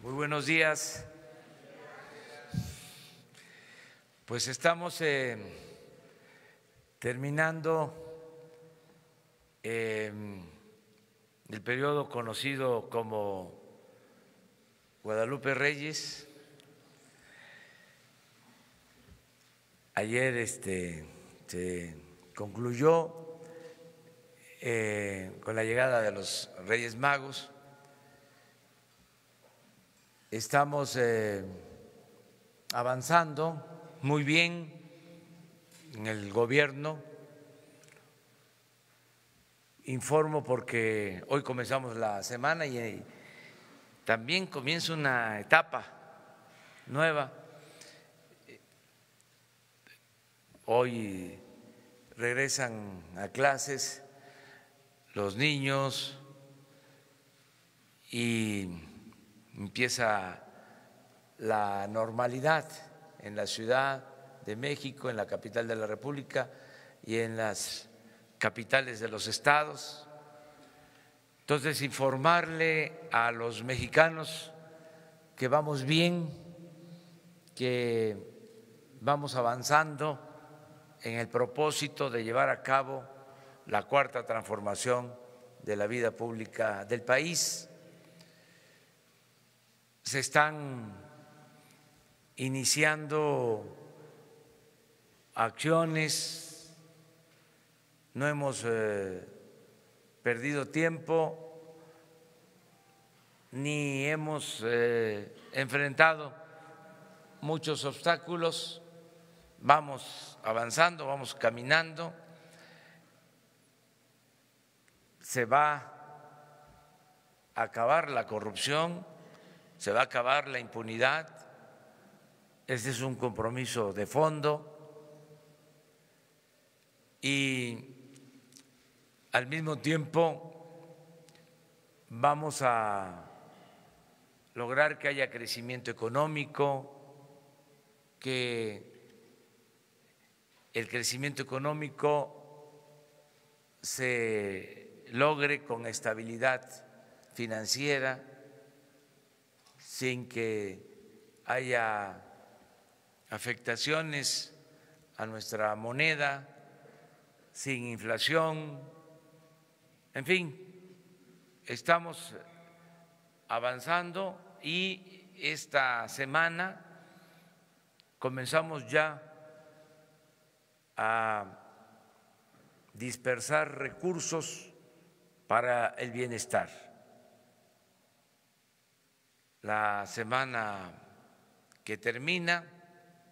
Muy buenos días. Pues estamos eh, terminando eh, el periodo conocido como Guadalupe Reyes. Ayer este, se concluyó eh, con la llegada de los Reyes Magos Estamos eh, avanzando muy bien en el gobierno. Informo porque hoy comenzamos la semana y eh, también comienza una etapa nueva. Hoy regresan a clases los niños y empieza la normalidad en la Ciudad de México, en la capital de la República y en las capitales de los estados. Entonces, informarle a los mexicanos que vamos bien, que vamos avanzando en el propósito de llevar a cabo la cuarta transformación de la vida pública del país se están iniciando acciones, no hemos eh, perdido tiempo ni hemos eh, enfrentado muchos obstáculos, vamos avanzando, vamos caminando, se va a acabar la corrupción se va a acabar la impunidad. Este es un compromiso de fondo y al mismo tiempo vamos a lograr que haya crecimiento económico, que el crecimiento económico se logre con estabilidad financiera sin que haya afectaciones a nuestra moneda, sin inflación, en fin, estamos avanzando y esta semana comenzamos ya a dispersar recursos para el bienestar la semana que termina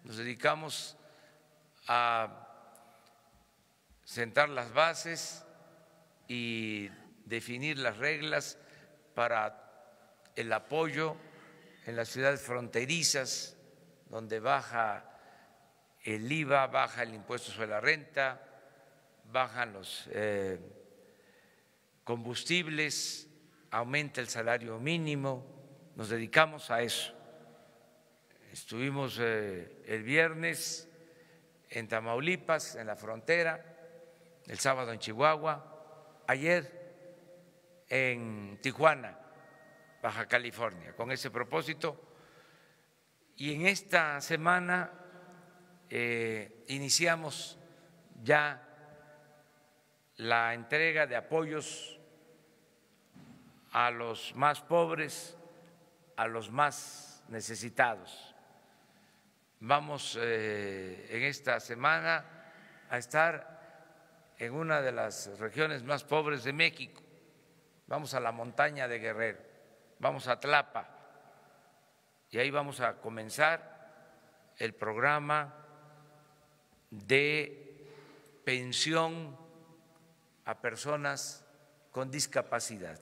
nos dedicamos a sentar las bases y definir las reglas para el apoyo en las ciudades fronterizas, donde baja el IVA, baja el impuesto sobre la renta, bajan los eh, combustibles, aumenta el salario mínimo nos dedicamos a eso. Estuvimos eh, el viernes en Tamaulipas, en la frontera, el sábado en Chihuahua, ayer en Tijuana, Baja California, con ese propósito. Y en esta semana eh, iniciamos ya la entrega de apoyos a los más pobres, a los más necesitados. Vamos eh, en esta semana a estar en una de las regiones más pobres de México. Vamos a la montaña de Guerrero, vamos a Tlapa y ahí vamos a comenzar el programa de pensión a personas con discapacidad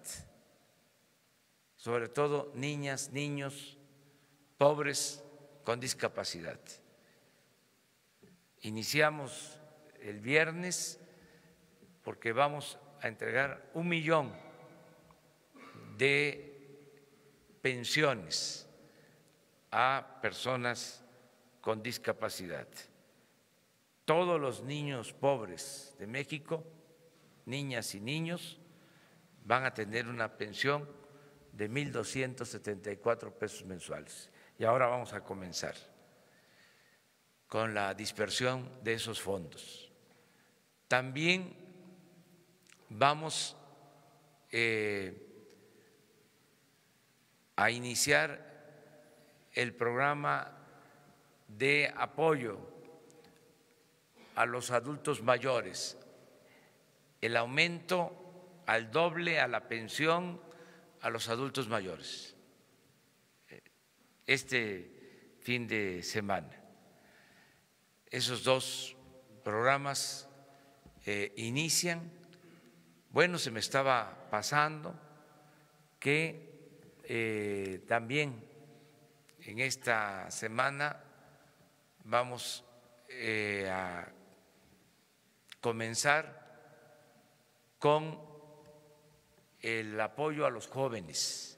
sobre todo niñas, niños, pobres con discapacidad. Iniciamos el viernes porque vamos a entregar un millón de pensiones a personas con discapacidad. Todos los niños pobres de México, niñas y niños, van a tener una pensión de 1.274 pesos mensuales. Y ahora vamos a comenzar con la dispersión de esos fondos. También vamos eh, a iniciar el programa de apoyo a los adultos mayores, el aumento al doble a la pensión a los adultos mayores este fin de semana. Esos dos programas eh, inician. Bueno, se me estaba pasando que eh, también en esta semana vamos eh, a comenzar con el apoyo a los jóvenes,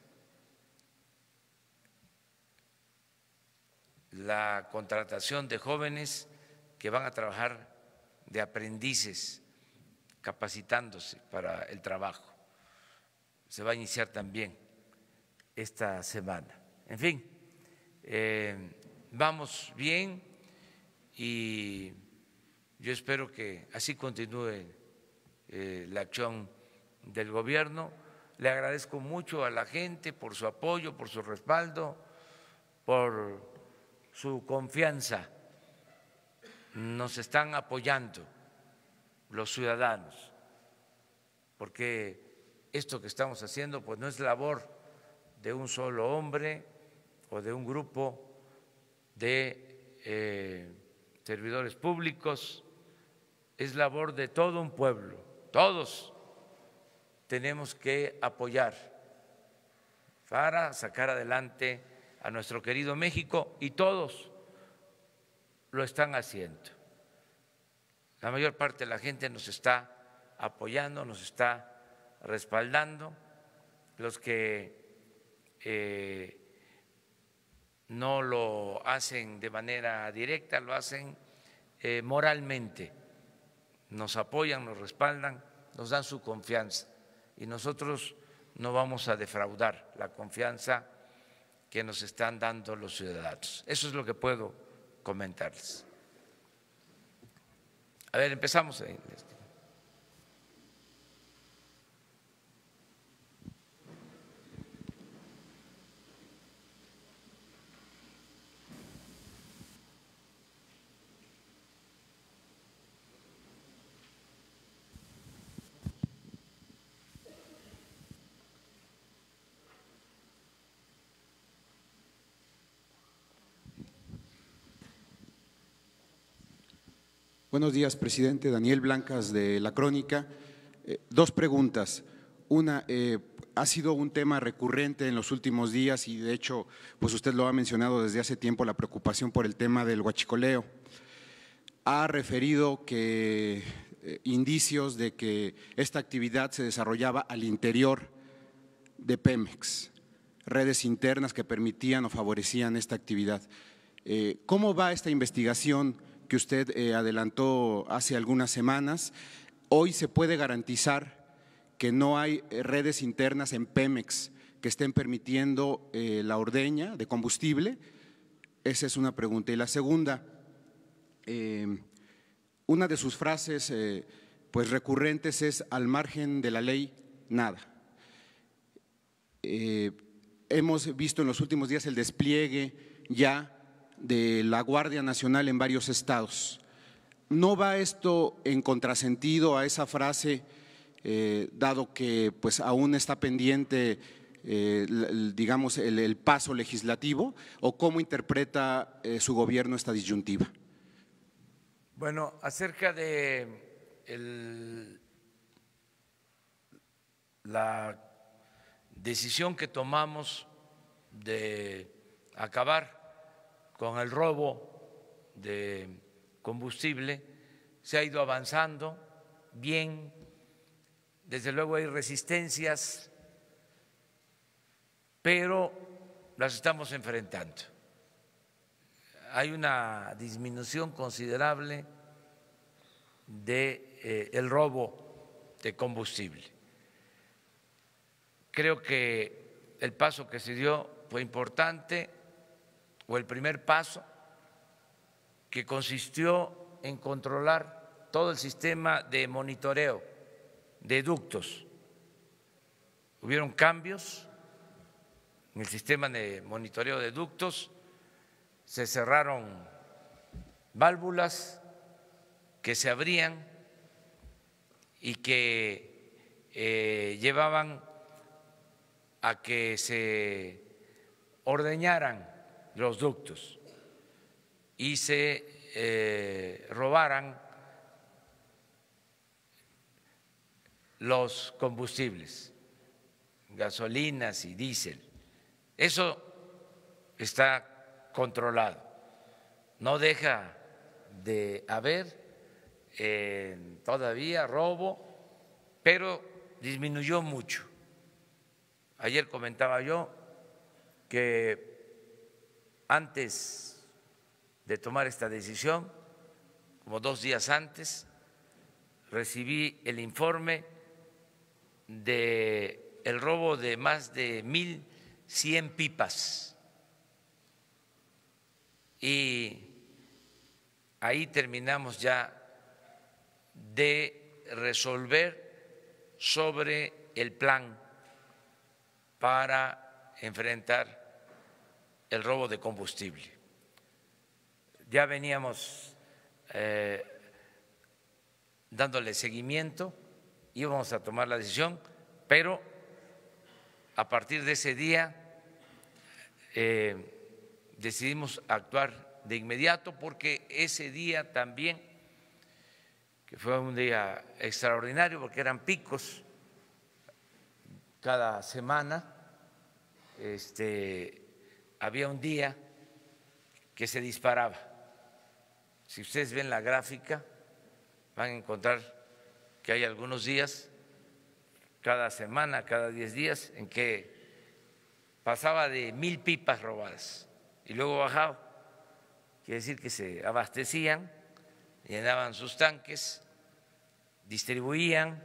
la contratación de jóvenes que van a trabajar de aprendices, capacitándose para el trabajo. Se va a iniciar también esta semana. En fin, eh, vamos bien y yo espero que así continúe eh, la acción del gobierno. Le agradezco mucho a la gente por su apoyo, por su respaldo, por su confianza. Nos están apoyando los ciudadanos, porque esto que estamos haciendo pues no es labor de un solo hombre, o de un grupo de eh, servidores públicos, es labor de todo un pueblo, todos tenemos que apoyar para sacar adelante a nuestro querido México y todos lo están haciendo. La mayor parte de la gente nos está apoyando, nos está respaldando, los que eh, no lo hacen de manera directa, lo hacen eh, moralmente. Nos apoyan, nos respaldan, nos dan su confianza y nosotros no vamos a defraudar la confianza que nos están dando los ciudadanos. Eso es lo que puedo comentarles. A ver, empezamos. Ahí. Buenos días, presidente. Daniel Blancas de La Crónica. Eh, dos preguntas. Una, eh, ha sido un tema recurrente en los últimos días y de hecho, pues usted lo ha mencionado desde hace tiempo, la preocupación por el tema del huachicoleo. Ha referido que eh, indicios de que esta actividad se desarrollaba al interior de Pemex, redes internas que permitían o favorecían esta actividad. ¿Cómo va esta investigación? Que usted eh, adelantó hace algunas semanas. Hoy se puede garantizar que no hay eh, redes internas en Pemex que estén permitiendo eh, la ordeña de combustible. Esa es una pregunta. Y la segunda, una de sus frases pues recurrentes es al margen de la ley, nada. hemos visto en los últimos días el despliegue ya de la Guardia Nacional en varios estados. ¿No va esto en contrasentido a esa frase, eh, dado que pues aún está pendiente, eh, digamos, el, paso legislativo, o cómo interpreta eh, su gobierno esta disyuntiva? Bueno, acerca de la decisión que tomamos de acabar con el robo de combustible, se ha ido avanzando bien, desde luego hay resistencias, pero las estamos enfrentando. Hay una disminución considerable de eh, robo de combustible. Creo que el paso que se dio fue importante, o el primer paso, que consistió en controlar todo el sistema de monitoreo de ductos. Hubieron cambios en el sistema de monitoreo de ductos, se cerraron válvulas que se abrían y que eh, llevaban a que se ordeñaran los ductos y se eh, robaran los combustibles, gasolinas y diésel. Eso está controlado. No deja de haber todavía robo, pero disminuyó mucho. Ayer comentaba yo que antes de tomar esta decisión, como dos días antes, recibí el informe de robo de más de mil cien pipas. Y ahí terminamos ya de resolver sobre el plan para enfrentar el robo de combustible. Ya veníamos eh, dándole seguimiento, íbamos a tomar la decisión, pero a partir de ese día eh, decidimos actuar de inmediato porque ese día también, que fue un día extraordinario porque eran picos cada semana, este, había un día que se disparaba. Si ustedes ven la gráfica, van a encontrar que hay algunos días, cada semana, cada diez días, en que pasaba de mil pipas robadas y luego bajaba. Quiere decir que se abastecían, llenaban sus tanques, distribuían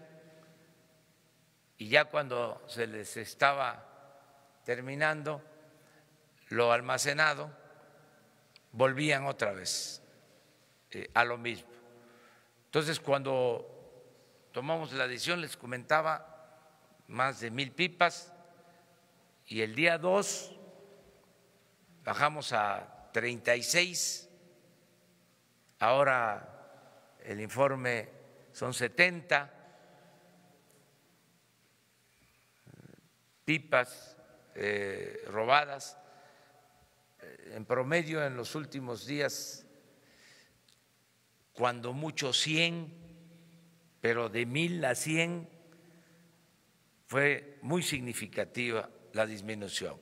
y ya cuando se les estaba terminando, lo almacenado, volvían otra vez eh, a lo mismo. Entonces, cuando tomamos la decisión, les comentaba más de mil pipas y el día 2 bajamos a 36, ahora el informe son 70 pipas eh, robadas en promedio en los últimos días, cuando mucho 100, pero de mil a 100 fue muy significativa la disminución.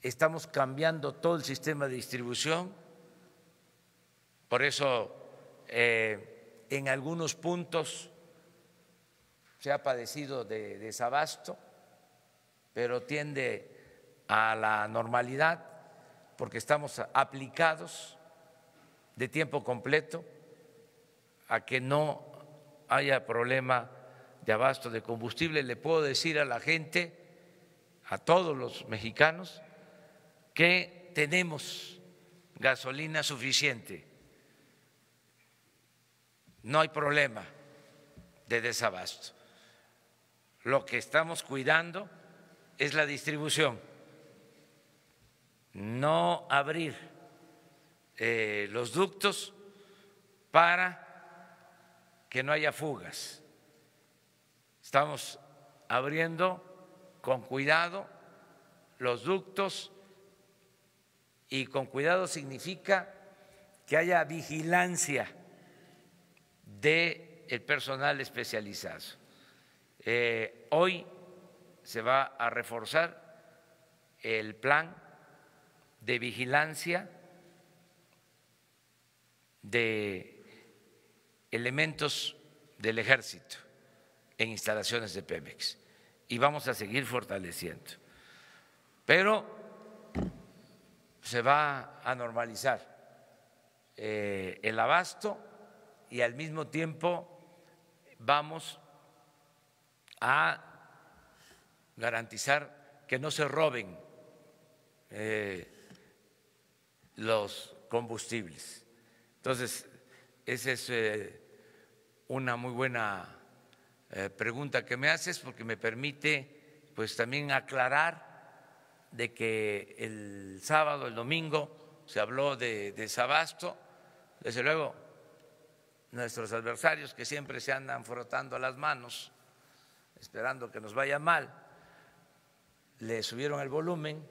Estamos cambiando todo el sistema de distribución, por eso eh, en algunos puntos se ha padecido de desabasto, pero tiende a la normalidad porque estamos aplicados de tiempo completo a que no haya problema de abasto de combustible. Le puedo decir a la gente, a todos los mexicanos, que tenemos gasolina suficiente. No hay problema de desabasto. Lo que estamos cuidando es la distribución no abrir eh, los ductos para que no haya fugas. Estamos abriendo con cuidado los ductos y con cuidado significa que haya vigilancia del el personal especializado. Eh, hoy se va a reforzar el plan de vigilancia de elementos del ejército en instalaciones de Pemex y vamos a seguir fortaleciendo. Pero se va a normalizar eh, el abasto y al mismo tiempo vamos a garantizar que no se roben eh, los combustibles. Entonces, esa es eh, una muy buena eh, pregunta que me haces porque me permite pues también aclarar de que el sábado, el domingo, se habló de desabasto. Desde luego, nuestros adversarios que siempre se andan frotando las manos, esperando que nos vaya mal, le subieron el volumen,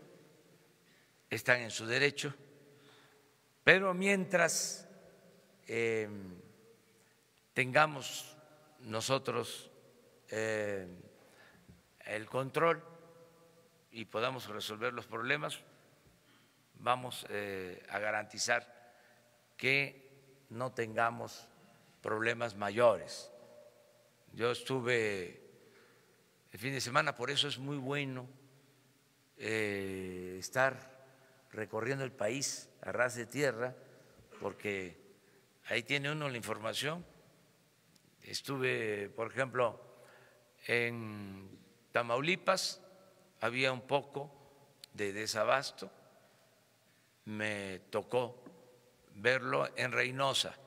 están en su derecho, pero mientras eh, tengamos nosotros eh, el control y podamos resolver los problemas, vamos eh, a garantizar que no tengamos problemas mayores. Yo estuve el fin de semana, por eso es muy bueno eh, estar recorriendo el país a ras de tierra, porque ahí tiene uno la información. Estuve, por ejemplo, en Tamaulipas, había un poco de desabasto, me tocó verlo en Reynosa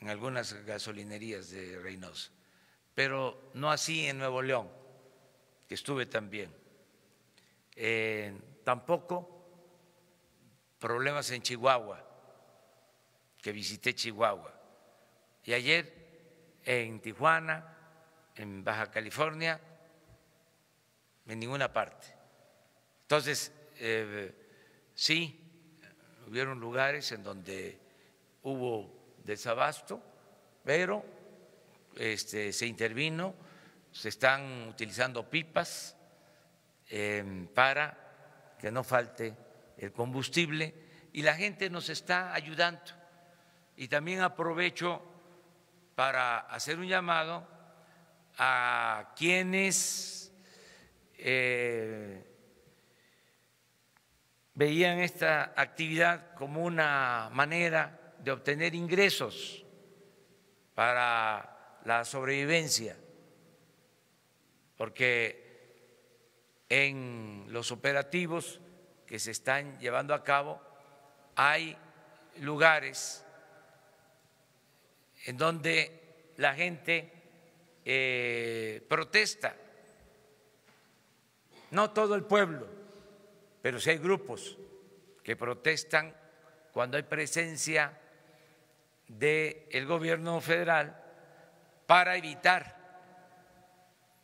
en algunas gasolinerías de Reynosa, pero no así en Nuevo León, que estuve también. tampoco problemas en Chihuahua, que visité Chihuahua. Y ayer en Tijuana, en Baja California, en ninguna parte. Entonces, eh, sí, hubieron lugares en donde hubo desabasto, pero este, se intervino, se están utilizando pipas em, para que no falte el combustible y la gente nos está ayudando. Y también aprovecho para hacer un llamado a quienes eh, veían esta actividad como una manera de obtener ingresos para la sobrevivencia, porque en los operativos que se están llevando a cabo hay lugares en donde la gente eh, protesta, no todo el pueblo, pero sí hay grupos que protestan cuando hay presencia del gobierno federal para evitar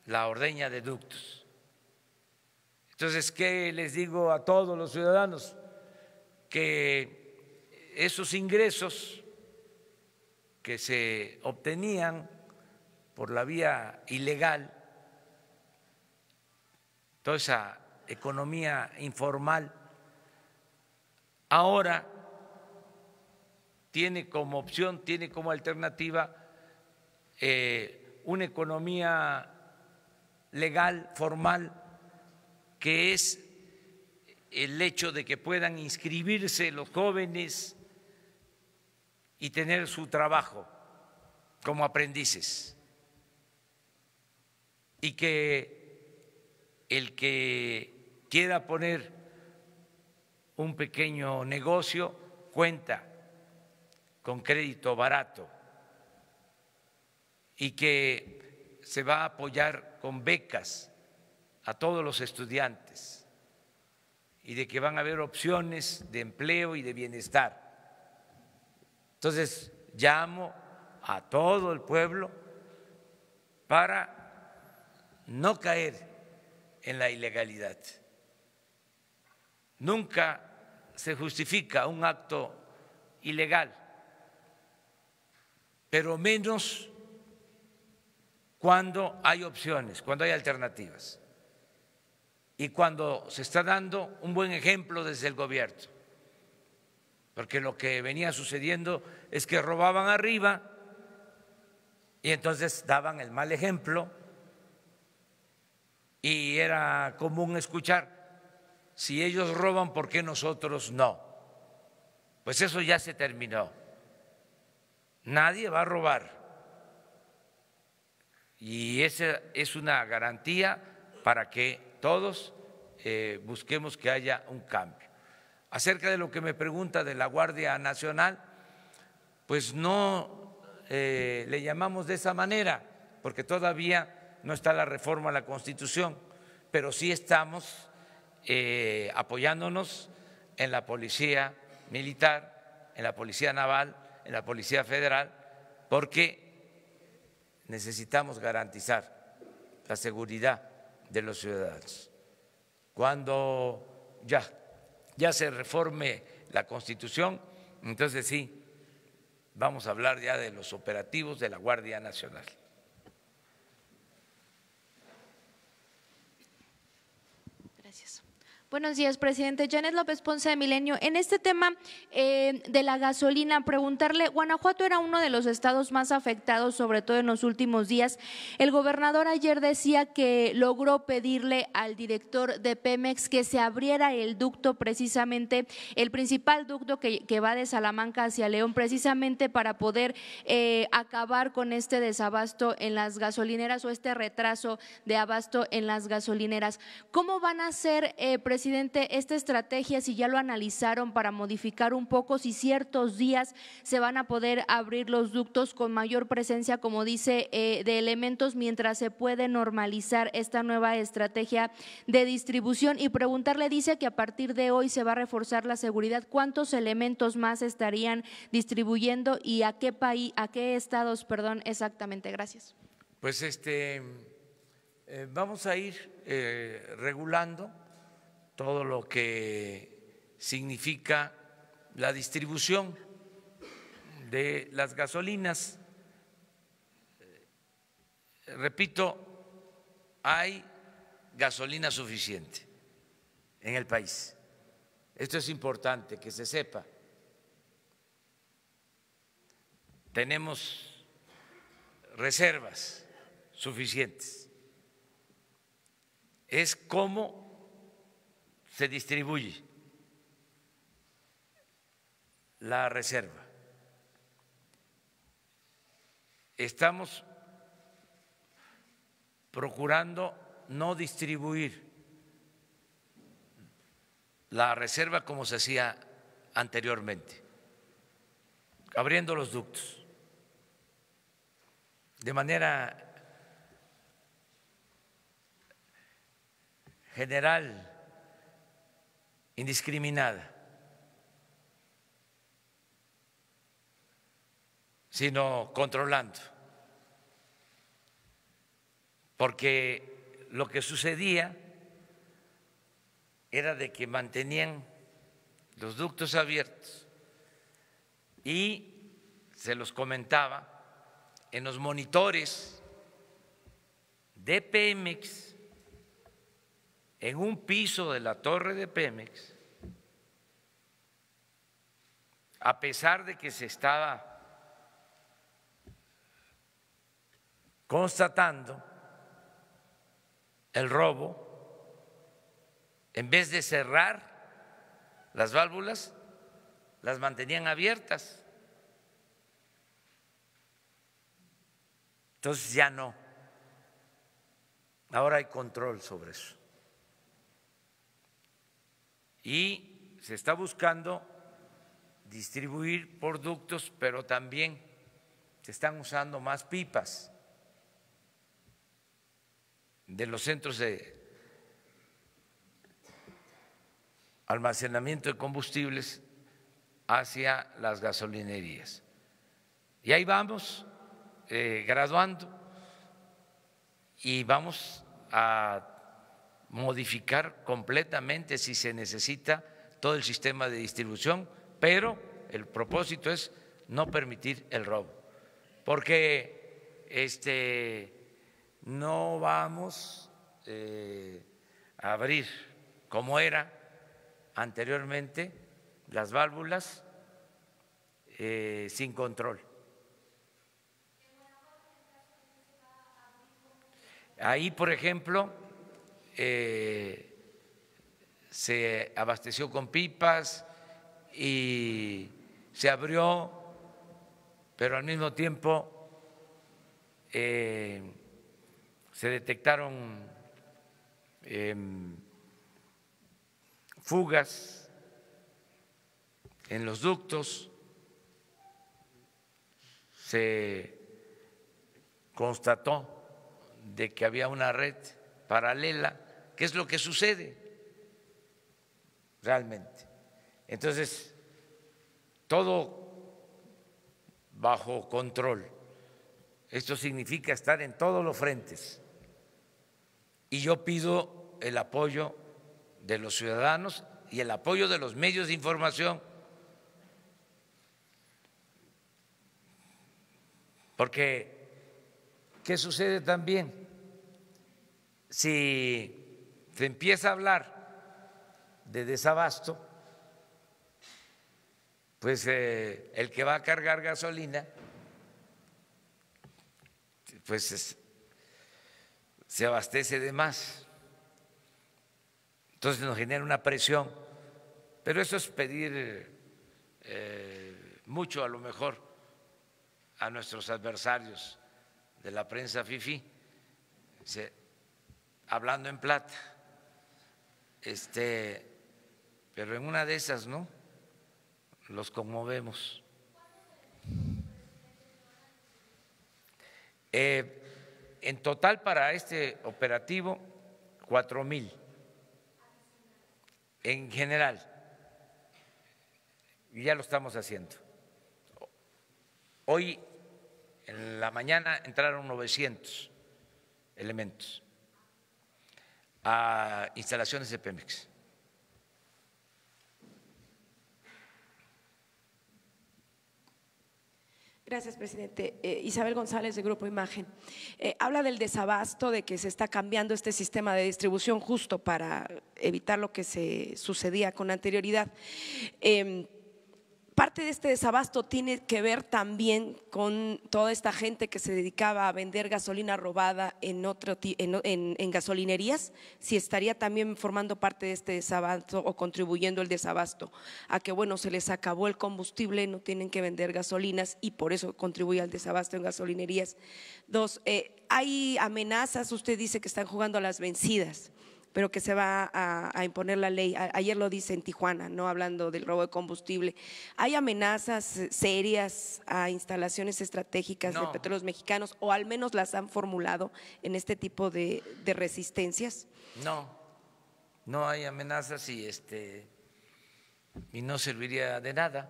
la ordeña de ductos. Entonces, ¿qué les digo a todos los ciudadanos? Que esos ingresos que se obtenían por la vía ilegal, toda esa economía informal, ahora tiene como opción, tiene como alternativa eh, una economía legal, formal, que es el hecho de que puedan inscribirse los jóvenes y tener su trabajo como aprendices. Y que el que quiera poner un pequeño negocio cuenta con crédito barato y que se va a apoyar con becas a todos los estudiantes y de que van a haber opciones de empleo y de bienestar. Entonces, llamo a todo el pueblo para no caer en la ilegalidad. Nunca se justifica un acto ilegal pero menos cuando hay opciones, cuando hay alternativas y cuando se está dando un buen ejemplo desde el gobierno. Porque lo que venía sucediendo es que robaban arriba y entonces daban el mal ejemplo y era común escuchar, si ellos roban, ¿por qué nosotros no? Pues eso ya se terminó. Nadie va a robar. Y esa es una garantía para que todos eh, busquemos que haya un cambio. Acerca de lo que me pregunta de la Guardia Nacional, pues no eh, le llamamos de esa manera, porque todavía no está la reforma a la Constitución, pero sí estamos eh, apoyándonos en la Policía Militar, en la Policía Naval, en la Policía Federal, porque necesitamos garantizar la seguridad de los ciudadanos. Cuando ya ya se reforme la Constitución, entonces sí, vamos a hablar ya de los operativos de la Guardia Nacional. Buenos días, presidente. Janet López Ponce de Milenio. En este tema eh, de la gasolina, preguntarle, Guanajuato era uno de los estados más afectados, sobre todo en los últimos días. El gobernador ayer decía que logró pedirle al director de Pemex que se abriera el ducto, precisamente el principal ducto que, va de Salamanca hacia León, precisamente para poder eh, acabar con este desabasto en las gasolineras o este retraso de abasto en las gasolineras. ¿Cómo van a ser, eh, presidente? Presidente, esta estrategia, si ya lo analizaron para modificar un poco, si ciertos días se van a poder abrir los ductos con mayor presencia, como dice, eh, de elementos mientras se puede normalizar esta nueva estrategia de distribución. Y preguntarle, dice que a partir de hoy se va a reforzar la seguridad. ¿Cuántos elementos más estarían distribuyendo y a qué país, a qué estados, perdón, exactamente? Gracias. Pues este, eh, vamos a ir eh, regulando todo lo que significa la distribución de las gasolinas. Repito, hay gasolina suficiente en el país. Esto es importante que se sepa. Tenemos reservas suficientes. Es como se distribuye la reserva. Estamos procurando no distribuir la reserva como se hacía anteriormente, abriendo los ductos de manera general indiscriminada, sino controlando. Porque lo que sucedía era de que mantenían los ductos abiertos y se los comentaba en los monitores de Pemex en un piso de la torre de Pemex, a pesar de que se estaba constatando el robo, en vez de cerrar las válvulas, las mantenían abiertas. Entonces ya no. Ahora hay control sobre eso y se está buscando distribuir productos, pero también se están usando más pipas de los centros de almacenamiento de combustibles hacia las gasolinerías. Y ahí vamos eh, graduando y vamos a modificar completamente si se necesita todo el sistema de distribución, pero el propósito es no permitir el robo, porque este, no vamos eh, a abrir como era anteriormente las válvulas eh, sin control. Ahí, por ejemplo, eh, se abasteció con pipas y se abrió, pero al mismo tiempo eh, se detectaron em, fugas en los ductos, se constató de que había una red paralela, ¿qué es lo que sucede realmente. Entonces, todo bajo control. Esto significa estar en todos los frentes. Y yo pido el apoyo de los ciudadanos y el apoyo de los medios de información. Porque, ¿qué sucede también? Si se empieza a hablar de desabasto, pues eh, el que va a cargar gasolina, pues se abastece de más. Entonces nos genera una presión, pero eso es pedir eh, mucho a lo mejor a nuestros adversarios de la prensa FIFI, hablando en plata, este, pero en una de esas, ¿no? los conmovemos. Eh, en total para este operativo, cuatro mil. En general, ya lo estamos haciendo. Hoy, en la mañana, entraron 900 elementos a instalaciones de Pemex. Gracias, presidente. Eh, Isabel González, de Grupo Imagen. Eh, habla del desabasto, de que se está cambiando este sistema de distribución justo para evitar lo que se sucedía con anterioridad. Em, parte de este desabasto tiene que ver también con toda esta gente que se dedicaba a vender gasolina robada en, otro, en, gasolinerías, si estaría también formando parte de este desabasto o contribuyendo el desabasto a que, bueno, se les acabó el combustible, no tienen que vender gasolinas y por eso contribuye al desabasto en gasolinerías. Dos, eh, hay amenazas, usted dice que están jugando a las vencidas pero que se va a, imponer la ley. ayer lo dice en Tijuana, no hablando del robo de combustible. ¿Hay amenazas serias a instalaciones estratégicas de petróleos mexicanos o al menos las han formulado en este tipo de, resistencias? No, no hay amenazas y este y no serviría de nada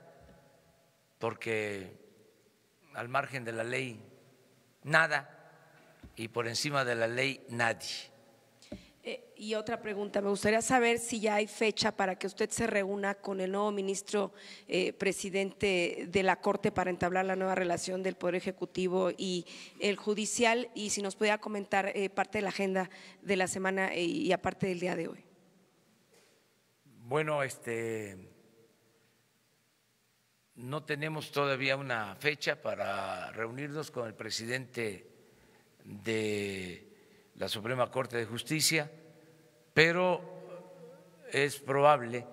porque al margen de la ley nada y por encima de la ley nadie. Eh, y otra pregunta, me gustaría saber si ya hay fecha para que usted se reúna con el nuevo ministro eh, presidente de la Corte para entablar la nueva relación del Poder Ejecutivo y el Judicial y si nos pudiera comentar eh, parte de la agenda de la semana y aparte del día de hoy. Bueno, este no tenemos todavía una fecha para reunirnos con el presidente de la Suprema Corte de Justicia, pero es probable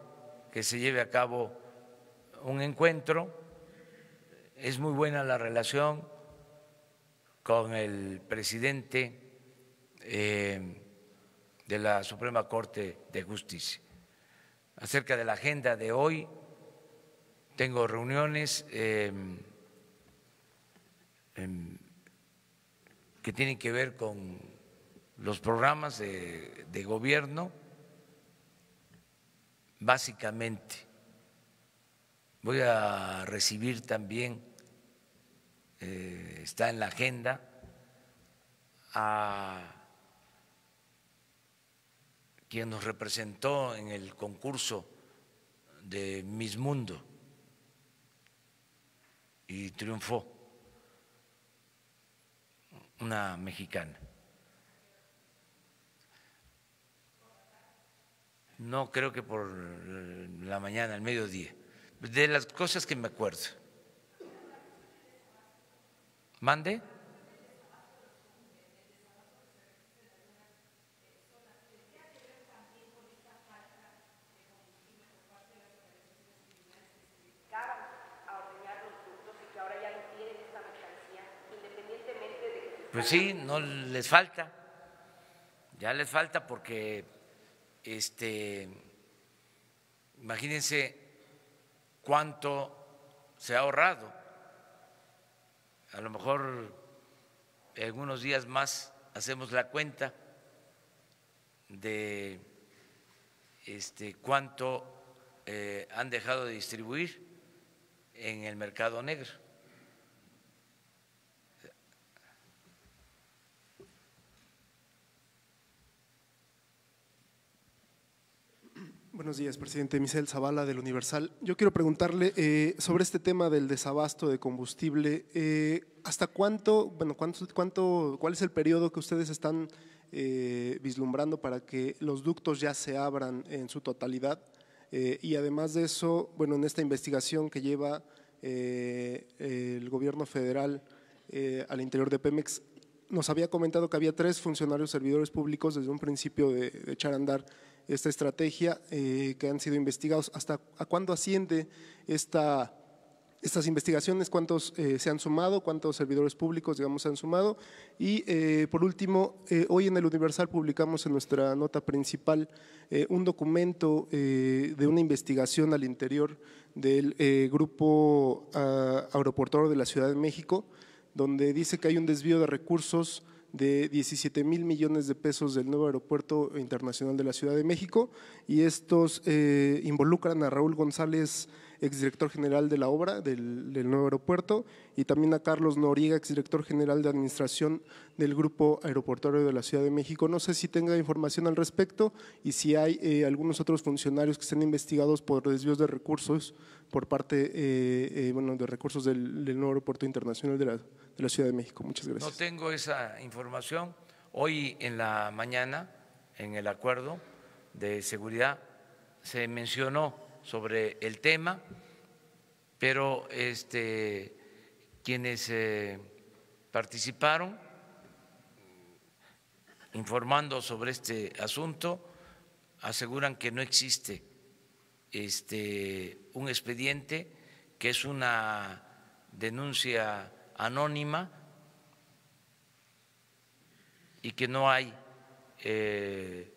que se lleve a cabo un encuentro. Es muy buena la relación con el presidente eh, de la Suprema Corte de Justicia. Acerca de la agenda de hoy, tengo reuniones eh, que tienen que ver con los programas de, gobierno, básicamente. Voy a recibir también, eh, está en la agenda, a quien nos representó en el concurso de Miss Mundo y triunfó, una mexicana. No creo que por la mañana, al mediodía. De las cosas que me acuerdo. ¿Mande? Pues sí, no les falta. Ya les falta porque, este, imagínense cuánto se ha ahorrado. A lo mejor algunos días más hacemos la cuenta de este, cuánto eh, han dejado de distribuir en el mercado negro. Buenos días, presidente Michel Zavala del Universal. Yo quiero preguntarle eh, sobre este tema del desabasto de combustible. Eh, ¿Hasta cuánto, bueno, cuánto, cuánto, cuál es el periodo que ustedes están eh, vislumbrando para que los ductos ya se abran en su totalidad. Eh, y además de eso, bueno, en esta investigación que lleva eh, el gobierno federal al interior de Pemex, nos había comentado que había tres funcionarios servidores públicos desde un principio de, de echar a andar esta estrategia que han sido investigados. ¿Hasta a cuándo asciende esta estas investigaciones, cuántos eh, se han sumado, cuántos servidores públicos, digamos, se han sumado. Y eh, por último, eh, hoy en el Universal publicamos en nuestra nota principal un documento de una investigación al interior del Grupo ah, Aeroportuario de la Ciudad de México, donde dice que hay un desvío de recursos de 17 mil millones de pesos del nuevo aeropuerto internacional de la Ciudad de México. Y estos involucran a Raúl González exdirector general de la obra del, nuevo aeropuerto, y también a Carlos Noriega, exdirector general de administración del Grupo Aeroportuario de la Ciudad de México. No sé si tenga información al respecto y si hay eh, algunos otros funcionarios que estén investigados por desvíos de recursos por parte eh, eh, bueno, de recursos del, nuevo aeropuerto internacional de la, de la Ciudad de México. Muchas gracias. No tengo esa información. Hoy en la mañana, en el acuerdo de seguridad, se mencionó sobre el tema, pero este, quienes eh, participaron informando sobre este asunto aseguran que no existe este, un expediente, que es una denuncia anónima y que no hay eh,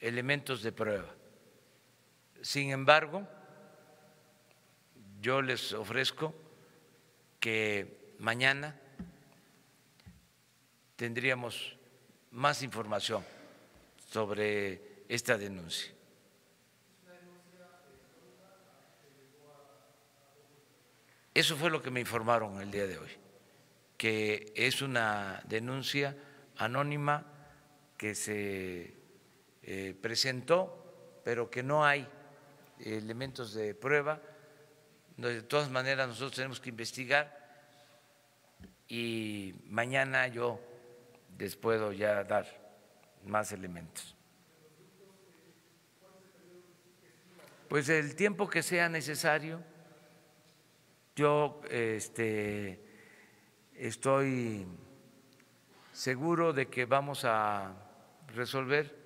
elementos de prueba. Sin embargo, yo les ofrezco que mañana tendríamos más información sobre esta denuncia. Eso fue lo que me informaron el día de hoy, que es una denuncia anónima que se eh, presentó, pero que no hay elementos de prueba. De todas maneras, nosotros tenemos que investigar y mañana yo les puedo ya dar más elementos. Pues el tiempo que sea necesario, yo este, estoy seguro de que vamos a resolver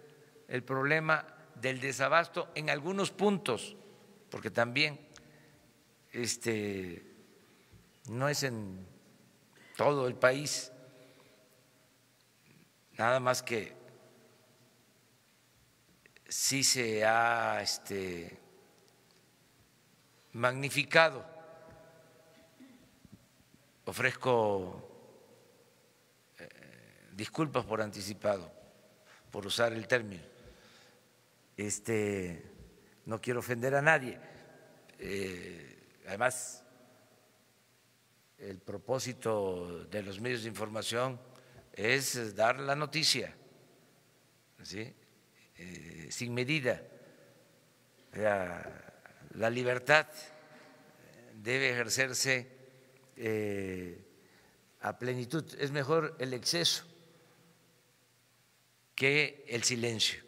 el problema del desabasto en algunos puntos, porque también este, no es en todo el país, nada más que sí se ha este, magnificado. Ofrezco eh, disculpas por anticipado, por usar el término este, no quiero ofender a nadie. Eh, además, el propósito de los medios de información es dar la noticia, eh, sin medida. la libertad debe ejercerse eh, a plenitud. Es mejor el exceso que el silencio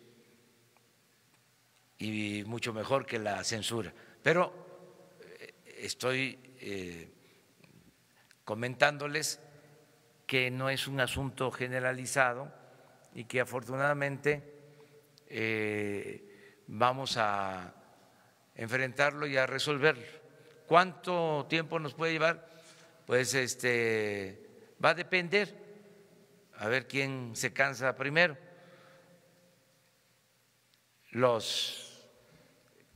y mucho mejor que la censura. Pero eh, estoy eh, comentándoles que no es un asunto generalizado y que afortunadamente eh, vamos a enfrentarlo y a resolverlo. ¿Cuánto tiempo nos puede llevar? Pues este va a depender a ver quién se cansa primero, los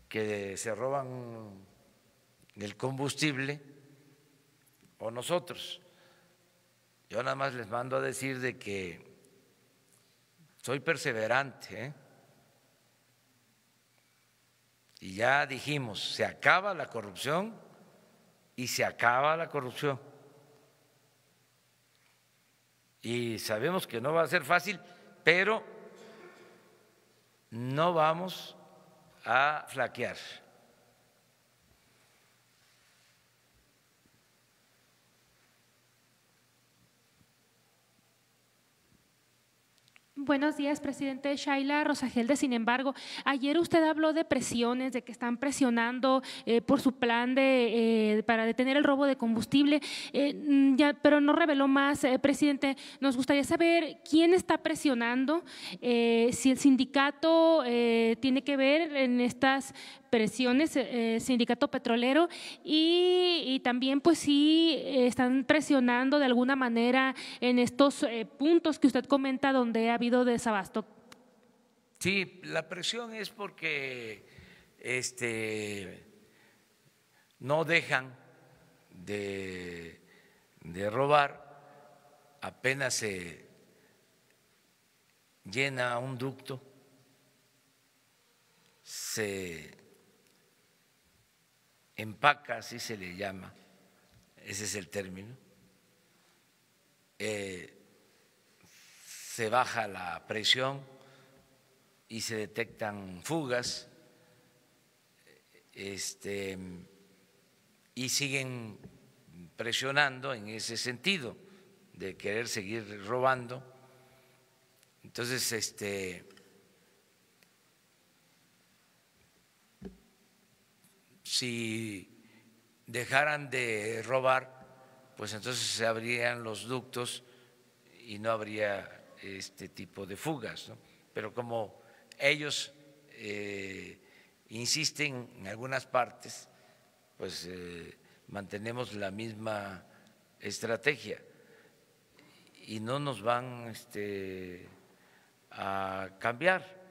que se roban el combustible o nosotros. Yo nada más les mando a decir de que soy perseverante. ¿eh? Y ya dijimos, se acaba la corrupción y se acaba la corrupción. Y sabemos que no va a ser fácil, pero no vamos a flaquear. Buenos días, presidente Shaila Rosagelde. Sin embargo, ayer usted habló de presiones, de que están presionando eh, por su plan de, eh, para detener el robo de combustible, eh, mm, ya, pero no reveló más, presidente. Nos gustaría saber quién está presionando, si el sindicato tiene que ver en estas presiones, sindicato petrolero, y, también pues si están presionando de alguna manera en estos puntos que usted comenta donde ha habido desabasto. Sí, la presión es porque este, no dejan de, de robar, apenas se llena un ducto, se empaca, así se le llama, ese es el término. Eh, se baja la presión y se detectan fugas este, y siguen presionando en ese sentido de querer seguir robando. Entonces, este, si dejaran de robar, pues entonces se abrían los ductos y no habría este tipo de fugas. Pero como ellos eh, insisten en algunas partes, pues eh, mantenemos la misma estrategia y no nos van este, a cambiar.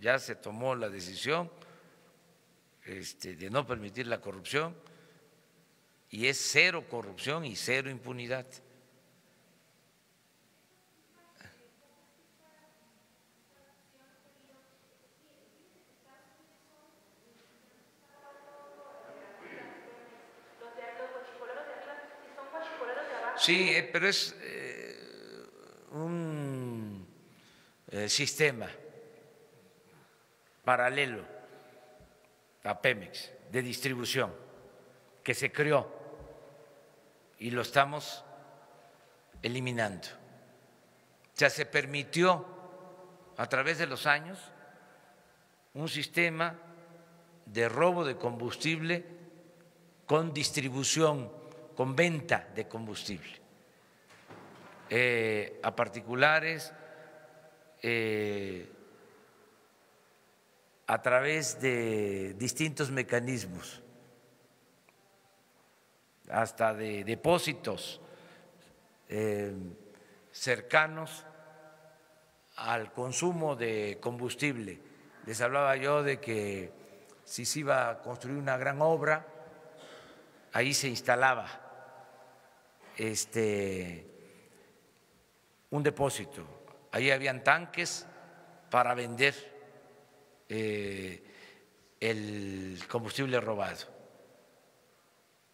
ya se tomó la decisión este, de no permitir la corrupción y es cero corrupción y cero impunidad. Sí, eh, pero es eh, un eh, sistema paralelo a Pemex de distribución que se creó y lo estamos eliminando. Sea, se permitió a través de los años un sistema de robo de combustible con distribución con venta de combustible eh, a particulares eh, a través de distintos mecanismos, hasta de depósitos eh, cercanos al consumo de combustible. Les hablaba yo de que si se iba a construir una gran obra, ahí se instalaba este, un depósito. Ahí habían tanques para vender eh, el combustible robado.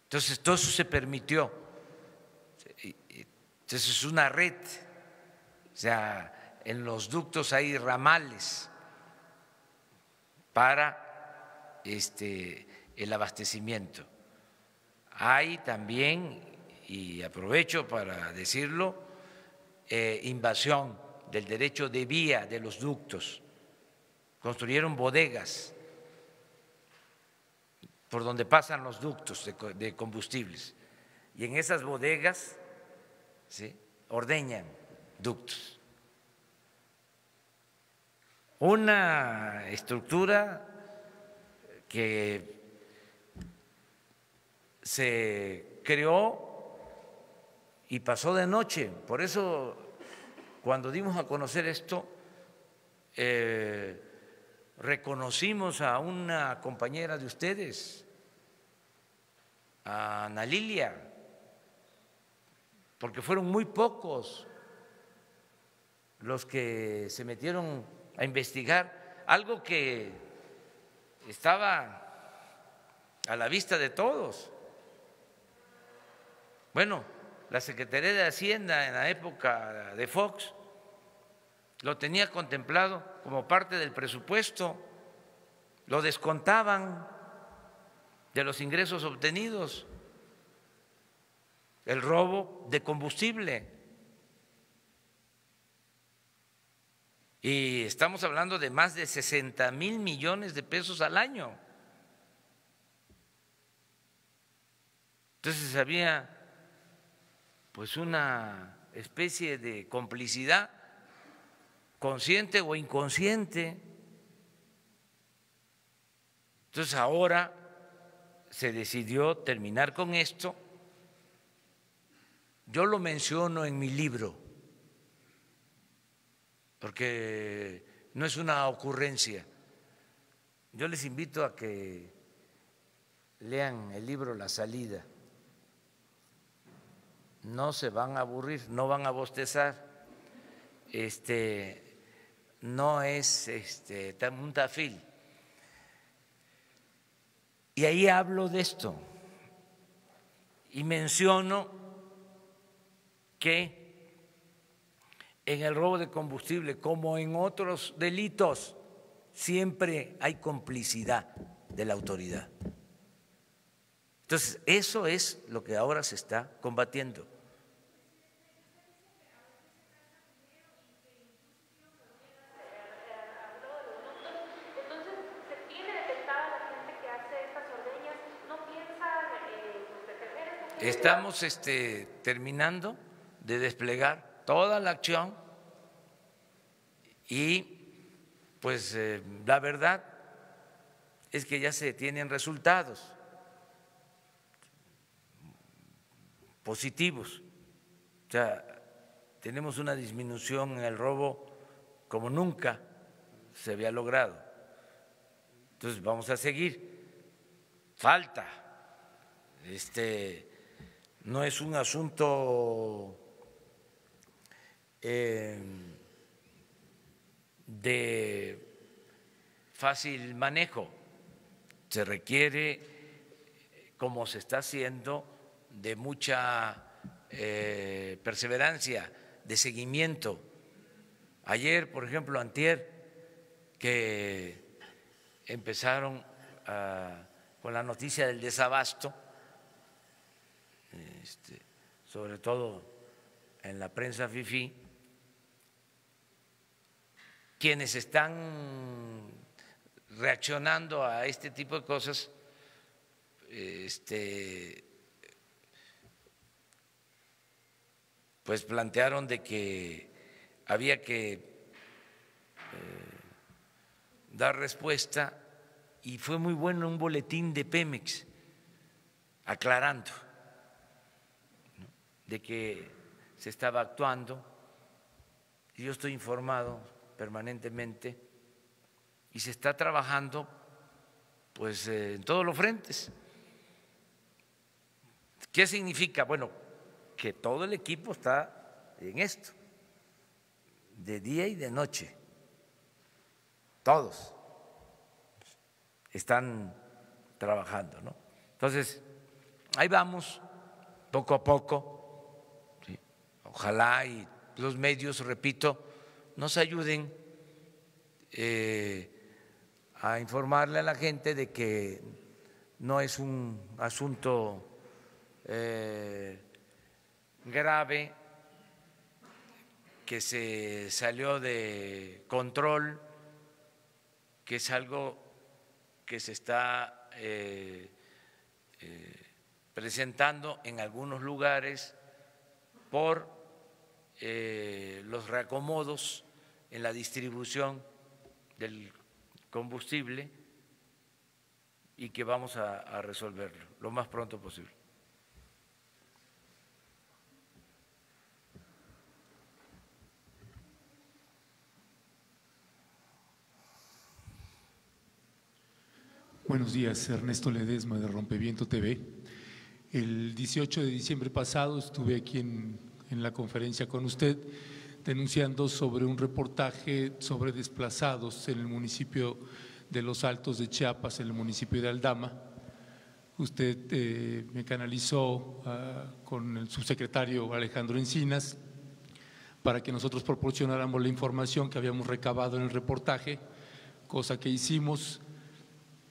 Entonces, todo eso se permitió. Entonces, es una red. O sea, en los ductos hay ramales para este, el abastecimiento. Hay también y aprovecho para decirlo, eh, invasión del derecho de vía de los ductos. Construyeron bodegas por donde pasan los ductos de, combustibles. Y en esas bodegas ¿sí? ordeñan ductos. Una estructura que se creó y pasó de noche. Por eso, cuando dimos a conocer esto, eh, reconocimos a una compañera de ustedes, a Ana Lilia, porque fueron muy pocos los que se metieron a investigar algo que estaba a la vista de todos. Bueno, la Secretaría de Hacienda en la época de Fox lo tenía contemplado como parte del presupuesto, lo descontaban de los ingresos obtenidos, el robo de combustible. Y estamos hablando de más de 60 mil millones de pesos al año. Entonces había pues una especie de complicidad consciente o inconsciente. Entonces ahora se decidió terminar con esto. Yo lo menciono en mi libro porque no es una ocurrencia. Yo les invito a que lean el libro La salida. No se van a aburrir, no van a bostezar. Este no es este un tafil. Y ahí hablo de esto y menciono que en el robo de combustible como en otros delitos, siempre hay complicidad de la autoridad. Entonces, eso es lo que ahora se está combatiendo. Estamos este, terminando de desplegar toda la acción y pues eh, la verdad es que ya se tienen resultados positivos. O sea, tenemos una disminución en el robo como nunca se había logrado. Entonces vamos a seguir. Falta. Este no es un asunto eh, de fácil manejo. Se requiere, como se está haciendo, de mucha eh, perseverancia, de seguimiento. Ayer, por ejemplo, antier, que empezaron ah, con la noticia del desabasto, este, sobre todo en la prensa FIFI, quienes están reaccionando a este tipo de cosas, este, pues plantearon de que había que eh, dar respuesta y fue muy bueno un boletín de Pemex aclarando de que se estaba actuando yo estoy informado permanentemente y se está trabajando pues eh, en todos los frentes. ¿Qué significa? Bueno, que todo el equipo está en esto, de día y de noche, todos están trabajando, ¿no? Entonces, ahí vamos, poco a poco, ojalá y los medios, repito, nos ayuden eh, a informarle a la gente de que no es un asunto eh, grave, que se salió de control, que es algo que se está eh, presentando en algunos lugares por los reacomodos en la distribución del combustible y que vamos a, resolverlo lo más pronto posible. Buenos días, Ernesto Ledesma de Rompeviento TV. El 18 de diciembre pasado estuve aquí en, en la conferencia con usted denunciando sobre un reportaje sobre desplazados en el municipio de Los Altos de Chiapas, en el municipio de Aldama. Usted eh, me canalizó ah, con el subsecretario Alejandro Encinas para que nosotros proporcionáramos la información que habíamos recabado en el reportaje, cosa que hicimos.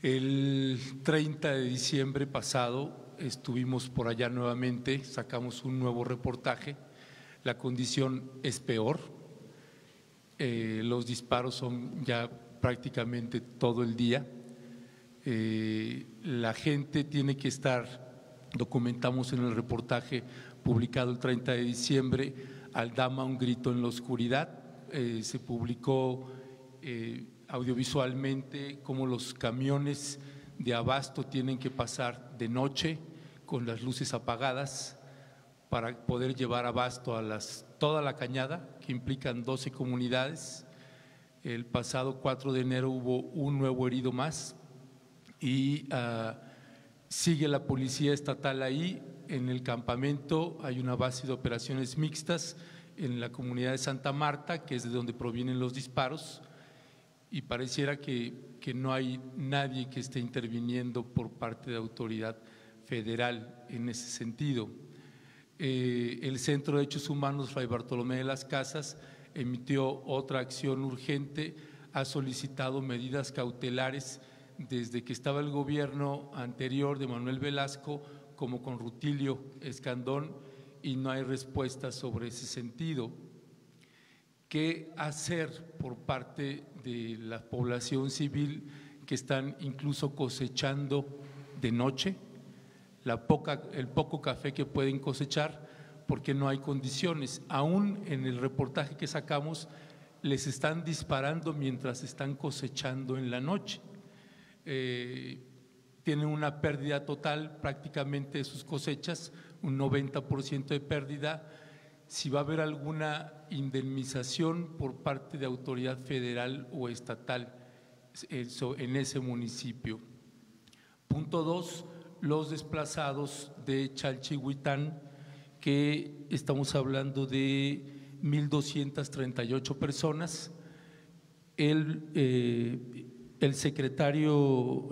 El 30 de diciembre pasado estuvimos por allá nuevamente, sacamos un nuevo reportaje. La condición es peor, eh, los disparos son ya prácticamente todo el día. Eh, la gente tiene que estar, documentamos en el reportaje publicado el 30 de diciembre, al Dama un grito en la oscuridad. Eh, se publicó audiovisualmente cómo los camiones de abasto tienen que pasar de noche con las luces apagadas para poder llevar abasto a las, toda la cañada, que implican 12 comunidades. El pasado 4 de enero hubo un nuevo herido más y ah, sigue la policía estatal ahí. En el campamento hay una base de operaciones mixtas en la comunidad de Santa Marta, que es de donde provienen los disparos, y pareciera que, que no hay nadie que esté interviniendo por parte de autoridad federal en ese sentido. Eh, el Centro de Hechos Humanos Fray Bartolomé de las Casas emitió otra acción urgente, ha solicitado medidas cautelares desde que estaba el gobierno anterior de Manuel Velasco como con Rutilio Escandón y no hay respuesta sobre ese sentido. ¿Qué hacer por parte de la población civil que están incluso cosechando de noche la poca, el poco café que pueden cosechar? porque no hay condiciones. Aún en el reportaje que sacamos, les están disparando mientras están cosechando en la noche. Eh, tienen una pérdida total prácticamente de sus cosechas, un 90% de pérdida. Si va a haber alguna indemnización por parte de autoridad federal o estatal en ese municipio. Punto dos, los desplazados de Chalchihuitán que estamos hablando de 1.238 personas. El, eh, el secretario,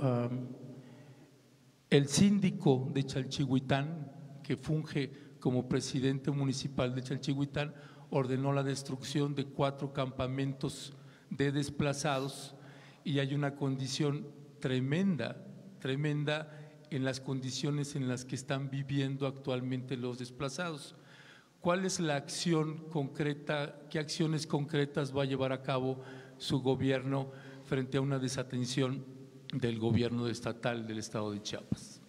el síndico de Chalchihuitán, que funge como presidente municipal de Chalchihuitán, ordenó la destrucción de cuatro campamentos de desplazados y hay una condición tremenda, tremenda en las condiciones en las que están viviendo actualmente los desplazados. ¿Cuál es la acción concreta, qué acciones concretas va a llevar a cabo su gobierno frente a una desatención del gobierno estatal del estado de Chiapas?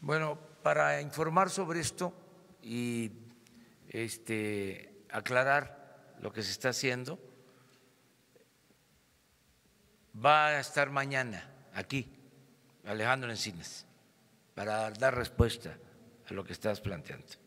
Bueno, para informar sobre esto y este, aclarar lo que se está haciendo, va a estar mañana aquí Alejandro Encinas para dar respuesta a lo que estás planteando.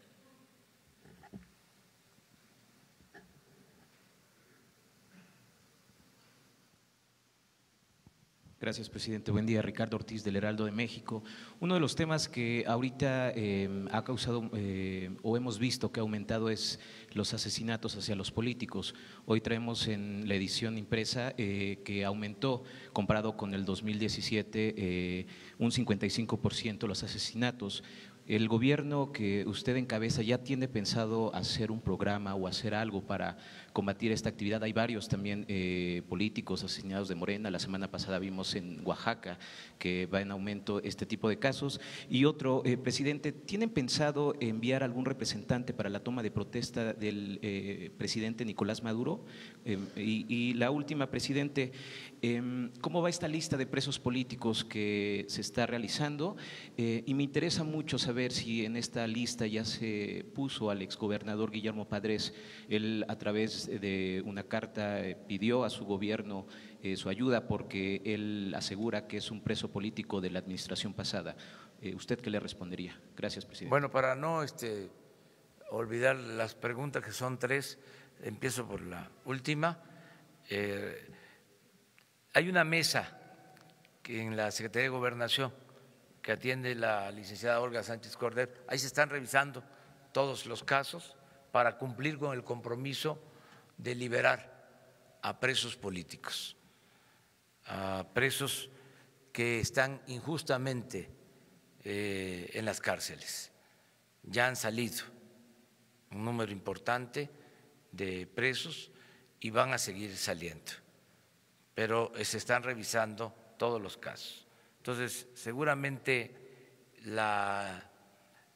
Gracias, presidente. Buen día, Ricardo Ortiz del Heraldo de México. Uno de los temas que ahorita eh, ha causado eh, o hemos visto que ha aumentado es los asesinatos hacia los políticos. Hoy traemos en la edición impresa eh, que aumentó, comparado con el 2017, un 55% los asesinatos. El gobierno que usted encabeza ya tiene pensado hacer un programa o hacer algo para combatir esta actividad. Hay varios también eh, políticos asesinados de Morena. La semana pasada vimos en Oaxaca que va en aumento este tipo de casos. Y otro, eh, presidente, ¿tienen pensado enviar algún representante para la toma de protesta del eh, presidente Nicolás Maduro? Y, y, la última, presidente, em, ¿cómo va esta lista de presos políticos que se está realizando? y me interesa mucho saber si en esta lista ya se puso al exgobernador Guillermo Padres, él a través de una carta eh, pidió a su gobierno eh, su ayuda porque él asegura que es un preso político de la administración pasada. Eh, ¿Usted qué le respondería? Gracias, presidente. Bueno, para no este, olvidar las preguntas, que son tres, empiezo por la última. hay una mesa en la Secretaría de Gobernación que atiende la licenciada Olga Sánchez Cordero. Ahí se están revisando todos los casos para cumplir con el compromiso de liberar a presos políticos, a presos que están injustamente eh, en las cárceles. Ya han salido un número importante de presos y van a seguir saliendo, pero se están revisando todos los casos. Entonces, seguramente la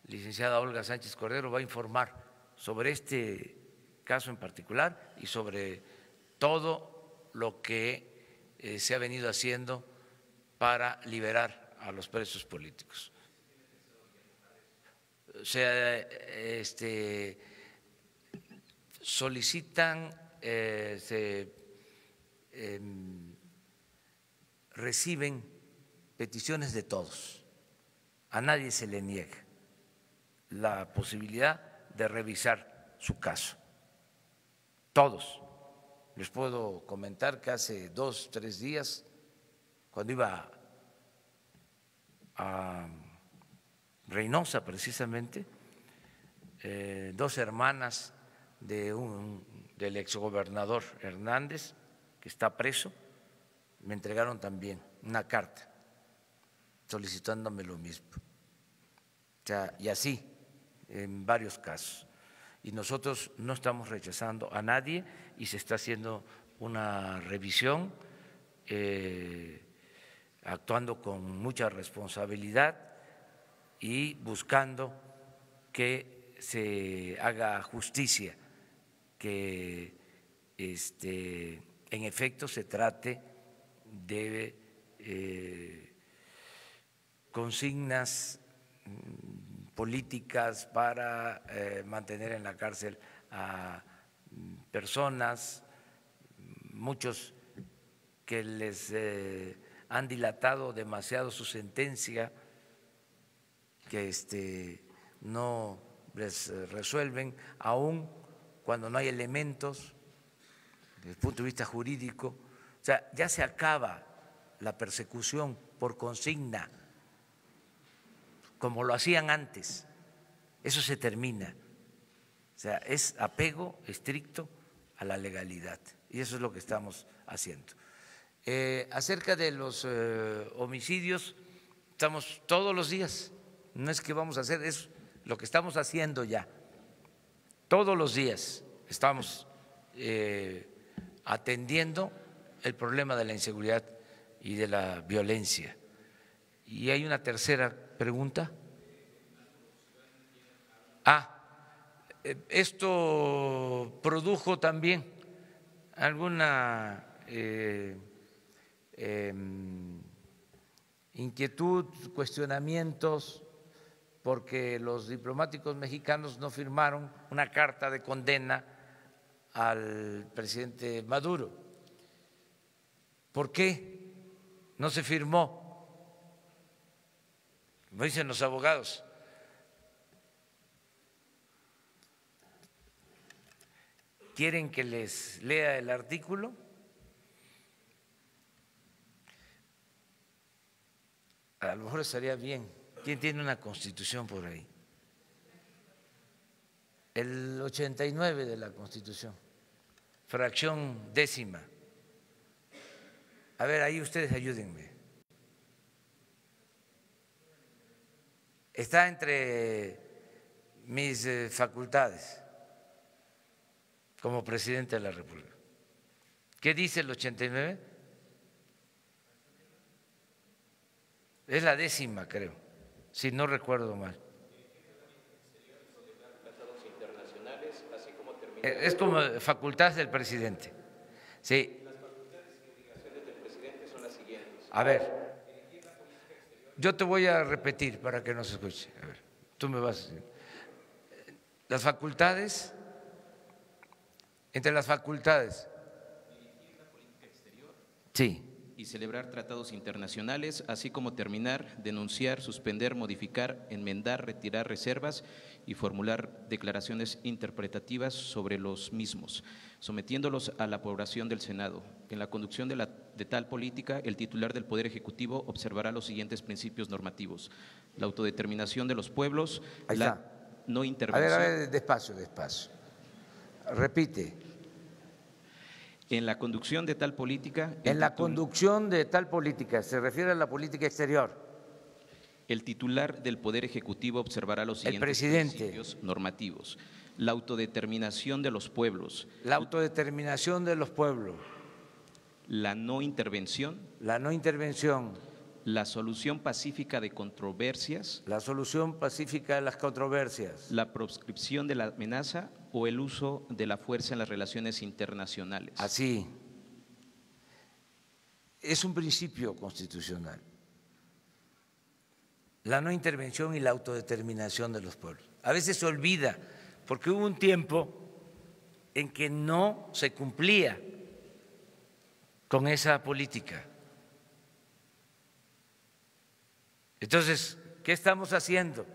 licenciada Olga Sánchez Cordero va a informar sobre este caso en particular y sobre todo lo que eh, se ha venido haciendo para liberar a los presos políticos. O sea, este, solicitan, eh, em, reciben peticiones de todos. A nadie se le niega la posibilidad de revisar su caso. Todos. Les puedo comentar que hace dos, tres días, cuando iba a Reynosa precisamente, eh, dos hermanas de un, del exgobernador Hernández, que está preso, me entregaron también una carta solicitándome lo mismo. Y así, en varios casos. Y nosotros no estamos rechazando a nadie y se está haciendo una revisión, eh, actuando con mucha responsabilidad y buscando que se haga justicia, que este, en efecto se trate de eh, consignas mm, políticas para eh, mantener en la cárcel a mm, personas, muchos que les eh, han dilatado demasiado su sentencia, que este, no les resuelven, aún cuando no hay elementos desde el punto de vista jurídico. O sea, ya se acaba la persecución por consigna como lo hacían antes. Eso se termina. O sea, es apego estricto a la legalidad. Y eso es lo que estamos haciendo. Eh, acerca de los eh, homicidios, estamos todos los días. No es que vamos a hacer, es lo que estamos haciendo ya. Todos los días estamos eh, atendiendo el problema de la inseguridad y de la violencia. Y hay una tercera pregunta. Ah, eh, esto produjo también alguna eh, em, inquietud, cuestionamientos, porque los diplomáticos mexicanos no firmaron una carta de condena al presidente Maduro. ¿Por qué no se firmó? como dicen los abogados. ¿Quieren que les lea el artículo? A lo mejor estaría bien. ¿Quién tiene una constitución por ahí? El 89 de la constitución, fracción décima. A ver, ahí ustedes ayúdenme. está entre mis eh, facultades como presidente de la República. ¿Qué dice el 89? Es la décima, creo, si no recuerdo mal. Es como facultad del presidente. Sí. Las facultades y obligaciones del presidente son las siguientes. A ver. Yo te voy a repetir para que no se escuche. A ver, tú me vas. a Las facultades, entre las facultades. Sí. Y celebrar tratados internacionales, así como terminar, denunciar, suspender, modificar, enmendar, retirar reservas y formular declaraciones interpretativas sobre los mismos, sometiéndolos a la aprobación del Senado. En la conducción de, de tal política, el titular del Poder Ejecutivo observará los siguientes principios normativos. La autodeterminación de los pueblos, Ahí la está. no A intervención. ver, a ver, despacio, despacio. Repite. En la conducción de tal política, En la conducción de tal política, se refiere a la política exterior. El titular del Poder Ejecutivo observará los siguientes presidente. principios normativos. La autodeterminación de los pueblos, La autodeterminación de los pueblos, la no intervención, la no intervención, la solución pacífica de controversias, la solución pacífica de las controversias, la proscripción de la amenaza o el uso de la fuerza en las relaciones internacionales. así. Es un principio constitucional. La no intervención y la autodeterminación de los pueblos. A veces se olvida, porque hubo un tiempo en que no se cumplía con esa política. Entonces, ¿qué estamos haciendo?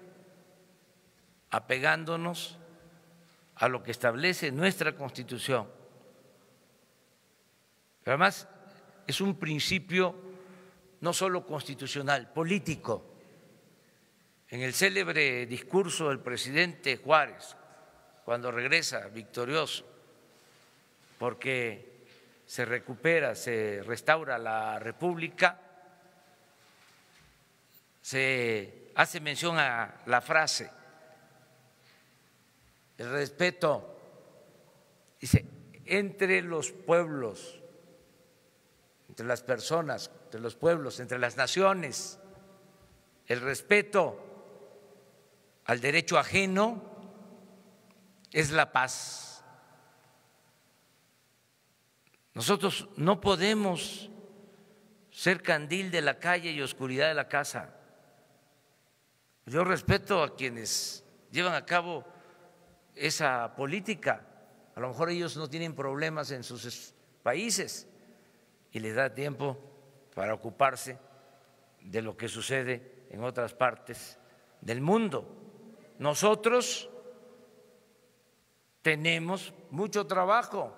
Apegándonos a lo que establece nuestra Constitución. Además, es un principio no solo constitucional, político. En el célebre discurso del presidente Juárez, cuando regresa victorioso, porque se recupera, se restaura la República, se hace mención a la frase, el respeto, dice, entre los pueblos, entre las personas, entre los pueblos, entre las naciones, el respeto al derecho ajeno es la paz. Nosotros no podemos ser candil de la calle y oscuridad de la casa. Yo respeto a quienes llevan a cabo esa política. A lo mejor ellos no tienen problemas en sus es- países y les da tiempo para ocuparse de lo que sucede en otras partes del mundo. Nosotros tenemos mucho trabajo.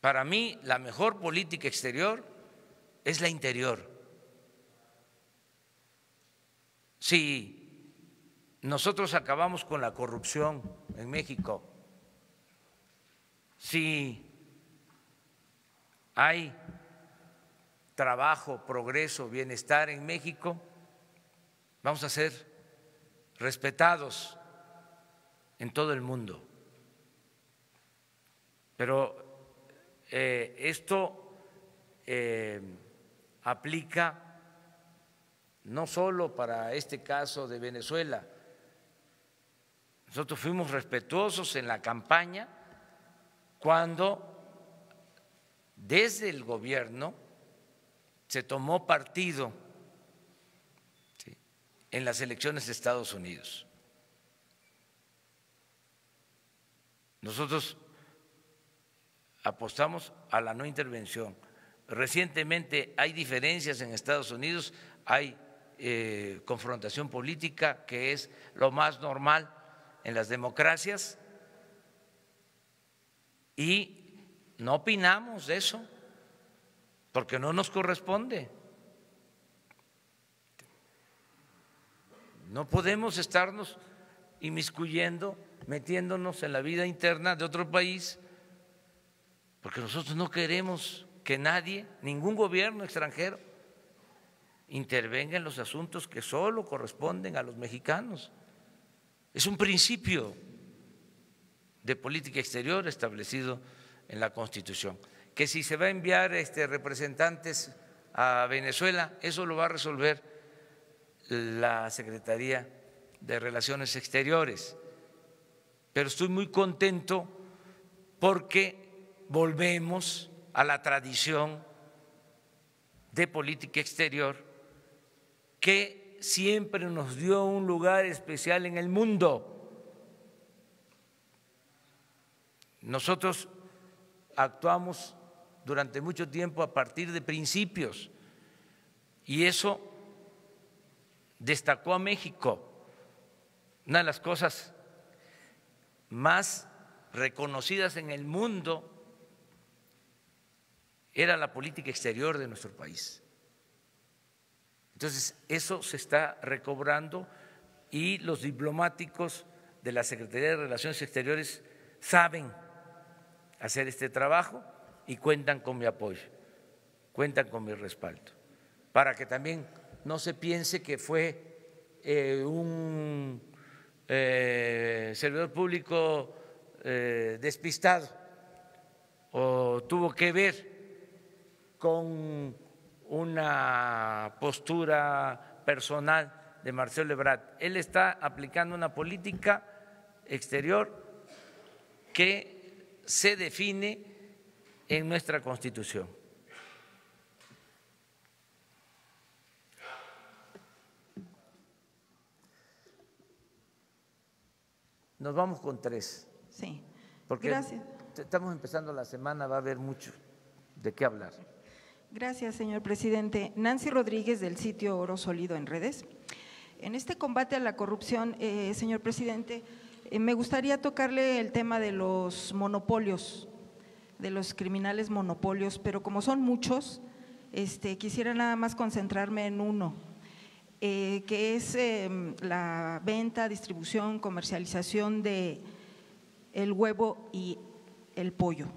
Para mí, la mejor política exterior es la interior. Si nosotros acabamos con la corrupción en México, si hay trabajo, progreso, bienestar en México, vamos a ser respetados en todo el mundo. Pero eh, esto eh, aplica no solo para este caso de Venezuela. Nosotros fuimos respetuosos en la campaña cuando desde el gobierno se tomó partido en las elecciones de Estados Unidos. Nosotros apostamos a la no intervención. Recientemente hay diferencias en Estados Unidos, hay eh, confrontación política, que es lo más normal en las democracias, y no opinamos de eso, porque no nos corresponde. No podemos estarnos inmiscuyendo, metiéndonos en la vida interna de otro país, porque nosotros no queremos que nadie, ningún gobierno extranjero, intervenga en los asuntos que solo corresponden a los mexicanos. Es un principio de política exterior establecido en la Constitución. Que si se va a enviar este, representantes a Venezuela, eso lo va a resolver la Secretaría de Relaciones Exteriores. Pero estoy muy contento porque volvemos a la tradición de política exterior que siempre nos dio un lugar especial en el mundo. Nosotros actuamos durante mucho tiempo a partir de principios y eso destacó a México. Una de las cosas más reconocidas en el mundo era la política exterior de nuestro país. Entonces, eso se está recobrando y los diplomáticos de la Secretaría de Relaciones Exteriores saben hacer este trabajo y cuentan con mi apoyo, cuentan con mi respaldo, para que también no se piense que fue eh, un eh, servidor público eh, despistado o tuvo que ver con una postura personal de Marcelo Ebrard. Él está aplicando una política exterior que se define en nuestra Constitución. Nos vamos con tres. Sí. Porque Gracias. estamos empezando la semana, va a haber mucho de qué hablar. Gracias, señor presidente. Nancy Rodríguez, del sitio Oro Sólido en Redes. En este combate a la corrupción, eh, señor presidente, eh, me gustaría tocarle el tema de los monopolios, de los criminales monopolios, pero como son muchos, este, quisiera nada más concentrarme en uno, eh, que es em, la venta, distribución, comercialización de el huevo y el pollo.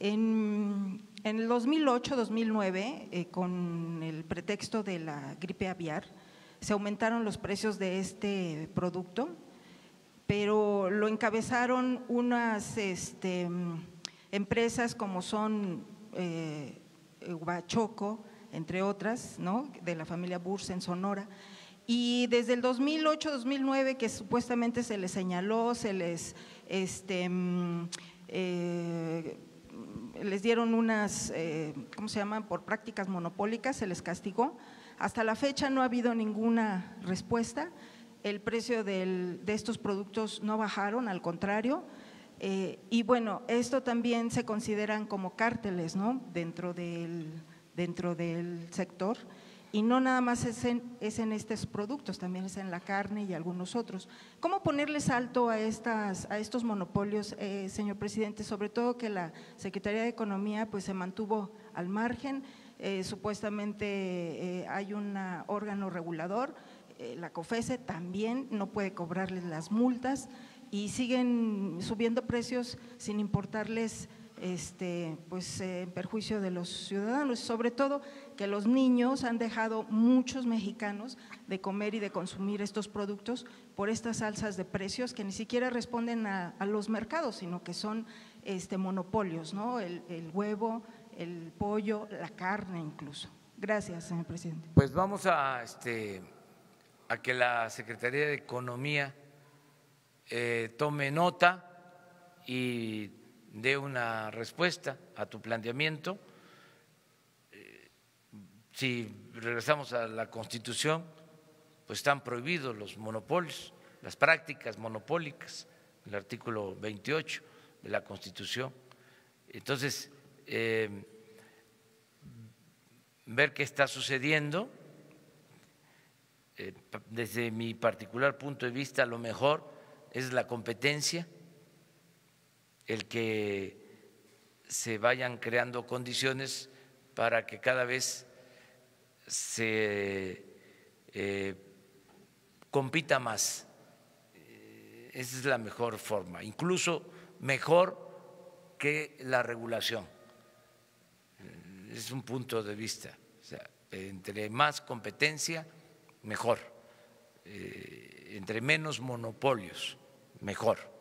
En, en el 2008-2009, eh, con el pretexto de la gripe aviar, se aumentaron los precios de este producto, pero lo encabezaron unas este, empresas como son eh, entre otras, de la familia Bursa en Sonora. Y desde el 2008-2009, que supuestamente se les señaló, se les este, mm, eh, les dieron unas, eh, ¿cómo se llaman?, por prácticas monopólicas, se les castigó. Hasta la fecha no ha habido ninguna respuesta. El precio de estos productos no bajaron, al contrario. Eh, y bueno, esto también se consideran como cárteles ¿no? dentro, del, dentro del sector. Y no nada más es en, es en estos productos, también es en la carne y algunos otros. ¿Cómo ponerle salto a, estas, a estos monopolios, eh, señor presidente? Sobre todo que la Secretaría de Economía pues, se mantuvo al margen, eh, supuestamente eh, hay un órgano regulador, la COFESE también no puede cobrarles las multas y siguen subiendo precios sin importarles este, pues, en perjuicio de los ciudadanos, sobre todo que los niños han dejado muchos mexicanos de comer y de consumir estos productos por estas alzas de precios que ni siquiera responden a, los mercados, sino que son este, monopolios, ¿no? El, huevo, el pollo, la carne incluso. Gracias, señor presidente. Pues vamos a, este, que la Secretaría de Economía eh, tome nota y dé una respuesta a tu planteamiento. Eh, si regresamos a la Constitución, pues están prohibidos los monopolios, las prácticas monopólicas, el artículo 28 de la Constitución. Entonces, eh, ver qué está sucediendo, eh, desde mi particular punto de vista, lo mejor es la competencia el que se vayan creando condiciones para que cada vez se eh, compita más. Eh, esa es la mejor forma, incluso mejor que la regulación. Eh, es un punto de vista. Entre más competencia, mejor. Entre menos monopolios, mejor.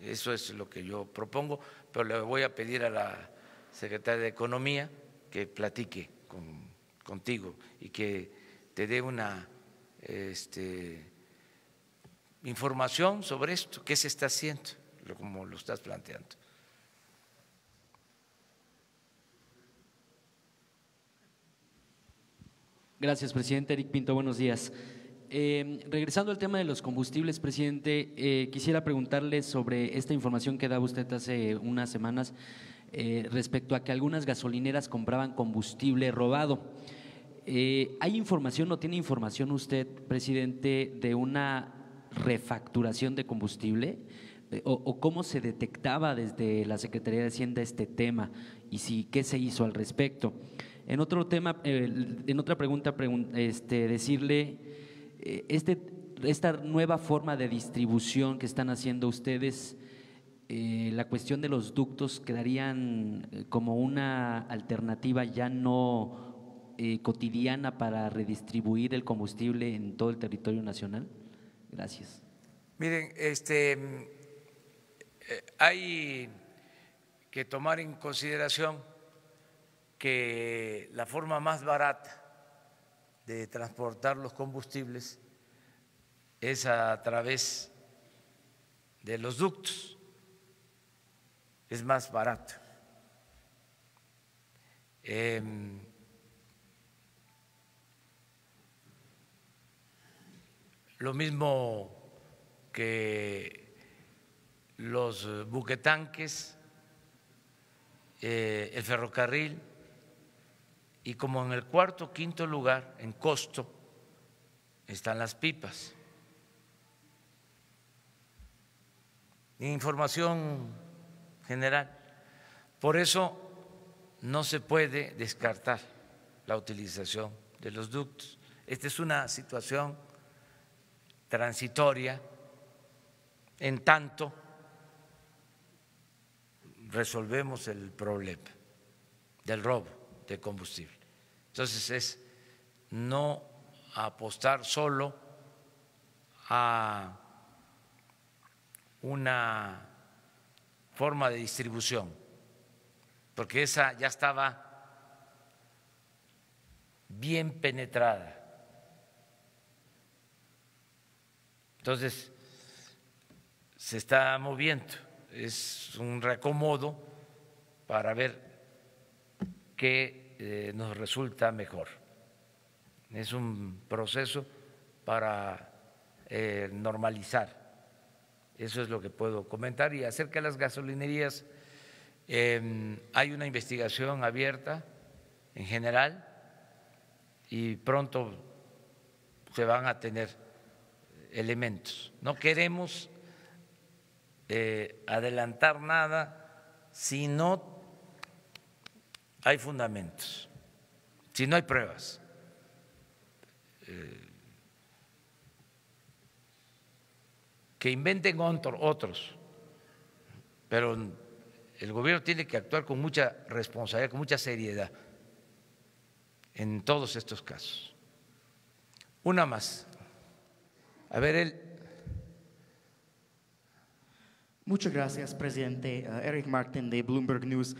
Eso es lo que yo propongo, pero le voy a pedir a la secretaria de Economía que platique con, contigo y que te dé una este, información sobre esto, qué se está haciendo, como lo estás planteando. Gracias, presidente. Eric Pinto, buenos días. Eh, regresando al tema de los combustibles, presidente, eh, quisiera preguntarle sobre esta información que daba usted hace unas semanas eh, respecto a que algunas gasolineras compraban combustible robado. Eh, ¿Hay información o tiene información usted, presidente, de una refacturación de combustible? o, cómo se detectaba desde la Secretaría de Hacienda este tema y si qué se hizo al respecto. En otro tema, en otra pregunta, este, decirle, este, esta nueva forma de distribución que están haciendo ustedes, eh, la cuestión de los ductos quedarían como una alternativa ya no cotidiana para redistribuir el combustible en todo el territorio nacional? Gracias. Miren, este, eh, hay que tomar en consideración que la forma más barata de transportar los combustibles es a través de los ductos, es más barato. Em, lo mismo que los buquetanques, eh, el ferrocarril y como en el cuarto quinto lugar, en costo, están las pipas. Información general. Por eso no se puede descartar la utilización de los ductos. Esta es una situación transitoria en tanto resolvemos el problema del robo de combustible. Entonces es no apostar solo a una forma de distribución, porque esa ya estaba bien penetrada. Entonces, se está moviendo es un reacomodo para ver qué eh, nos resulta mejor. Es un proceso para eh, normalizar. Eso es lo que puedo comentar. Y acerca de las gasolinerías, em, hay una investigación abierta en general y pronto se van a tener elementos. No queremos eh, adelantar nada si no hay fundamentos, si no hay pruebas. Eh, que inventen otros, pero el gobierno tiene que actuar con mucha responsabilidad, con mucha seriedad en todos estos casos. Una más. A ver, el Muchas gracias, presidente. Uh, Eric Martin de Bloomberg News.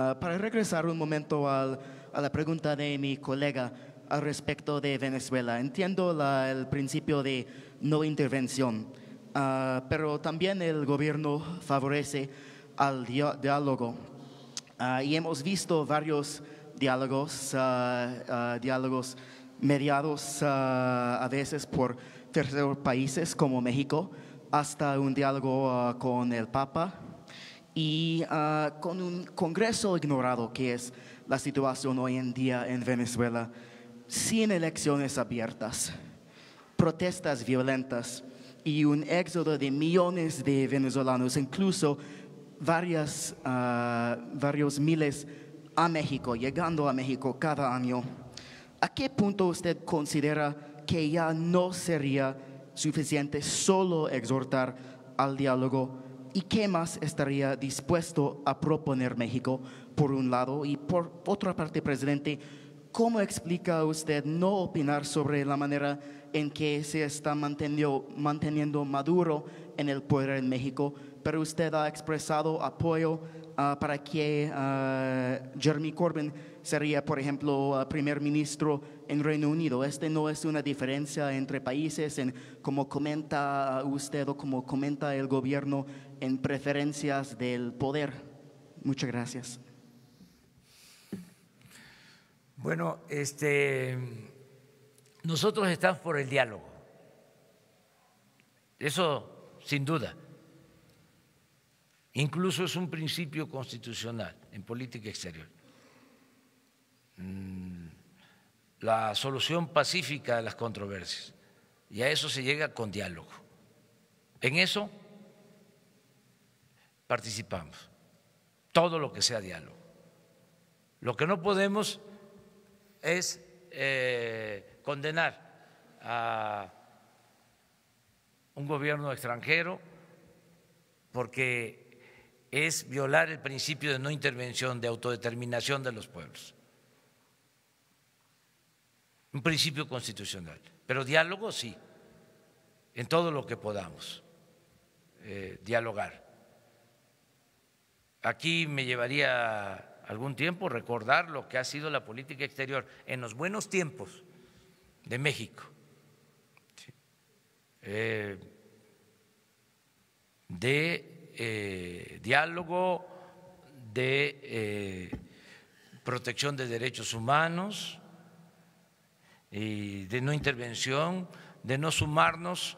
Uh, para regresar un momento a la pregunta de mi colega al respecto de Venezuela, entiendo el principio de no intervención, uh, pero también el gobierno favorece al diálogo. y hemos visto varios diálogos, diálogos mediados a veces por terceros países como México hasta un diálogo ah, con el Papa y ah, con un Congreso ignorado, que es la situación hoy en día en Venezuela, sin elecciones abiertas, protestas violentas y un éxodo de millones de venezolanos, incluso varias, ah, varios miles a México, llegando a México cada año. ¿A qué punto usted considera que ya no sería suficiente solo exhortar al diálogo y qué más estaría dispuesto a proponer México, por un lado, y por otra parte, presidente, ¿cómo explica usted no opinar sobre la manera en que se está manteniendo, manteniendo Maduro en el poder en México, pero usted ha expresado apoyo ah, para que uh, Jeremy Corbyn sería, por ejemplo, primer ministro en Reino Unido. Este no es una diferencia entre países en como comenta usted o como comenta el gobierno en preferencias del poder. Muchas gracias. Bueno, este, nosotros estamos por el diálogo. Eso sin duda. Incluso es un principio constitucional en política exterior. Mm, la solución pacífica de las controversias. Y a eso se llega con diálogo. En eso participamos, todo lo que sea diálogo. Lo que no podemos es eh, condenar a un gobierno extranjero porque es violar el principio de no intervención, de autodeterminación de los pueblos. Un principio constitucional. Pero diálogo sí, en todo lo que podamos eh, dialogar. Aquí me llevaría algún tiempo recordar lo que ha sido la política exterior en los buenos tiempos de México. Eh, de eh, diálogo, de eh, protección de derechos humanos y de no intervención, de no sumarnos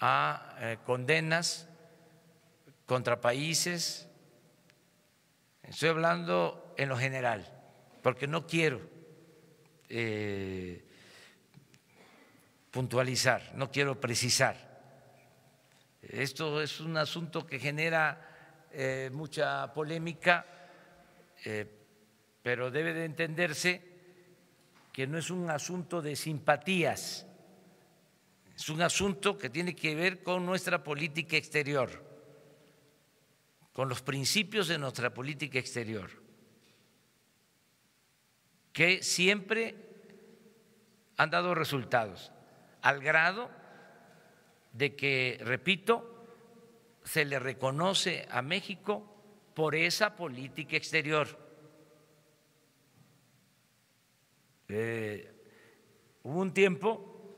a condenas contra países. Estoy hablando en lo general, porque no quiero puntualizar, no quiero precisar. Esto es un asunto que genera eh, mucha polémica, eh, pero debe de entenderse que no es un asunto de simpatías, es un asunto que tiene que ver con nuestra política exterior, con los principios de nuestra política exterior, que siempre han dado resultados, al grado de que, repito, se le reconoce a México por esa política exterior. Eh, hubo un tiempo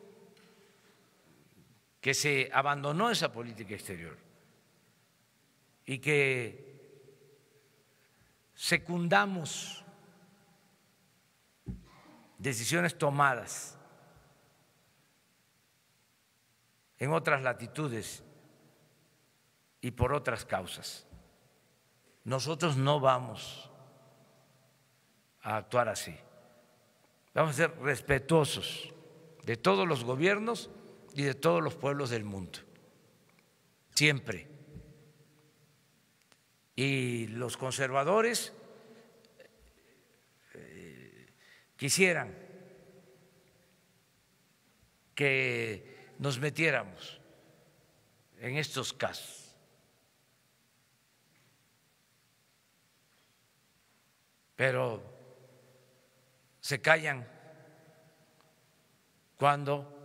que se abandonó esa política exterior y que secundamos decisiones tomadas en otras latitudes y por otras causas. Nosotros no vamos a actuar así. Vamos a ser respetuosos de todos los gobiernos y de todos los pueblos del mundo. Siempre. Y los conservadores eh, quisieran que nos metiéramos en estos casos. Pero se callan cuando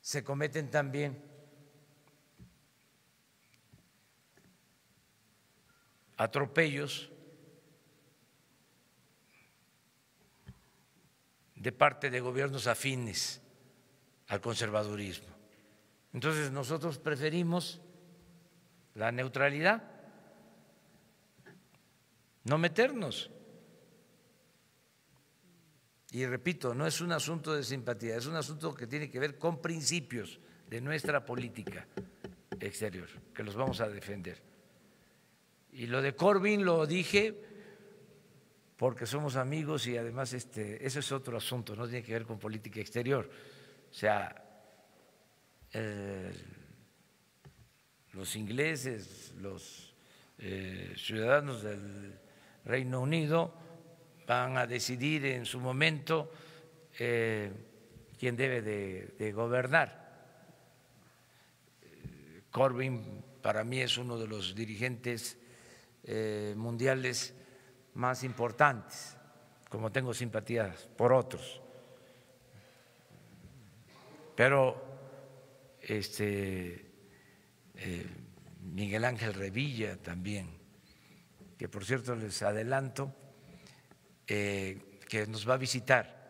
se cometen también atropellos de parte de gobiernos afines al conservadurismo. Entonces nosotros preferimos la neutralidad, no meternos. Y repito, no es un asunto de simpatía, es un asunto que tiene que ver con principios de nuestra política exterior, que los vamos a defender. Y lo de Corbyn lo dije porque somos amigos y además este, eso es otro asunto, no tiene que ver con política exterior. O sea, los ingleses, los eh, ciudadanos del Reino Unido van a decidir en su momento eh, quién debe de, gobernar. Corbyn para mí es uno de los dirigentes eh, mundiales más importantes, como tengo simpatías por otros. Pero este, eh, Miguel Ángel Revilla también, que por cierto les adelanto eh, que nos va a visitar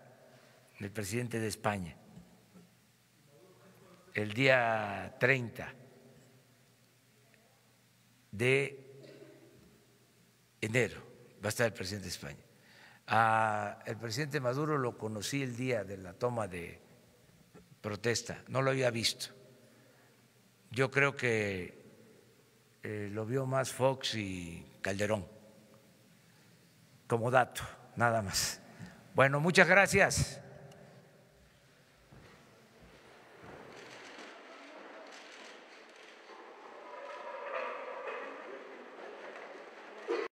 el presidente de España el día 30 de enero, va a estar el presidente de España. A el presidente Maduro lo conocí el día de la toma de protesta, no lo había visto. Yo creo que eh, lo vio más Fox y Calderón, como dato, nada más. Bueno, muchas gracias.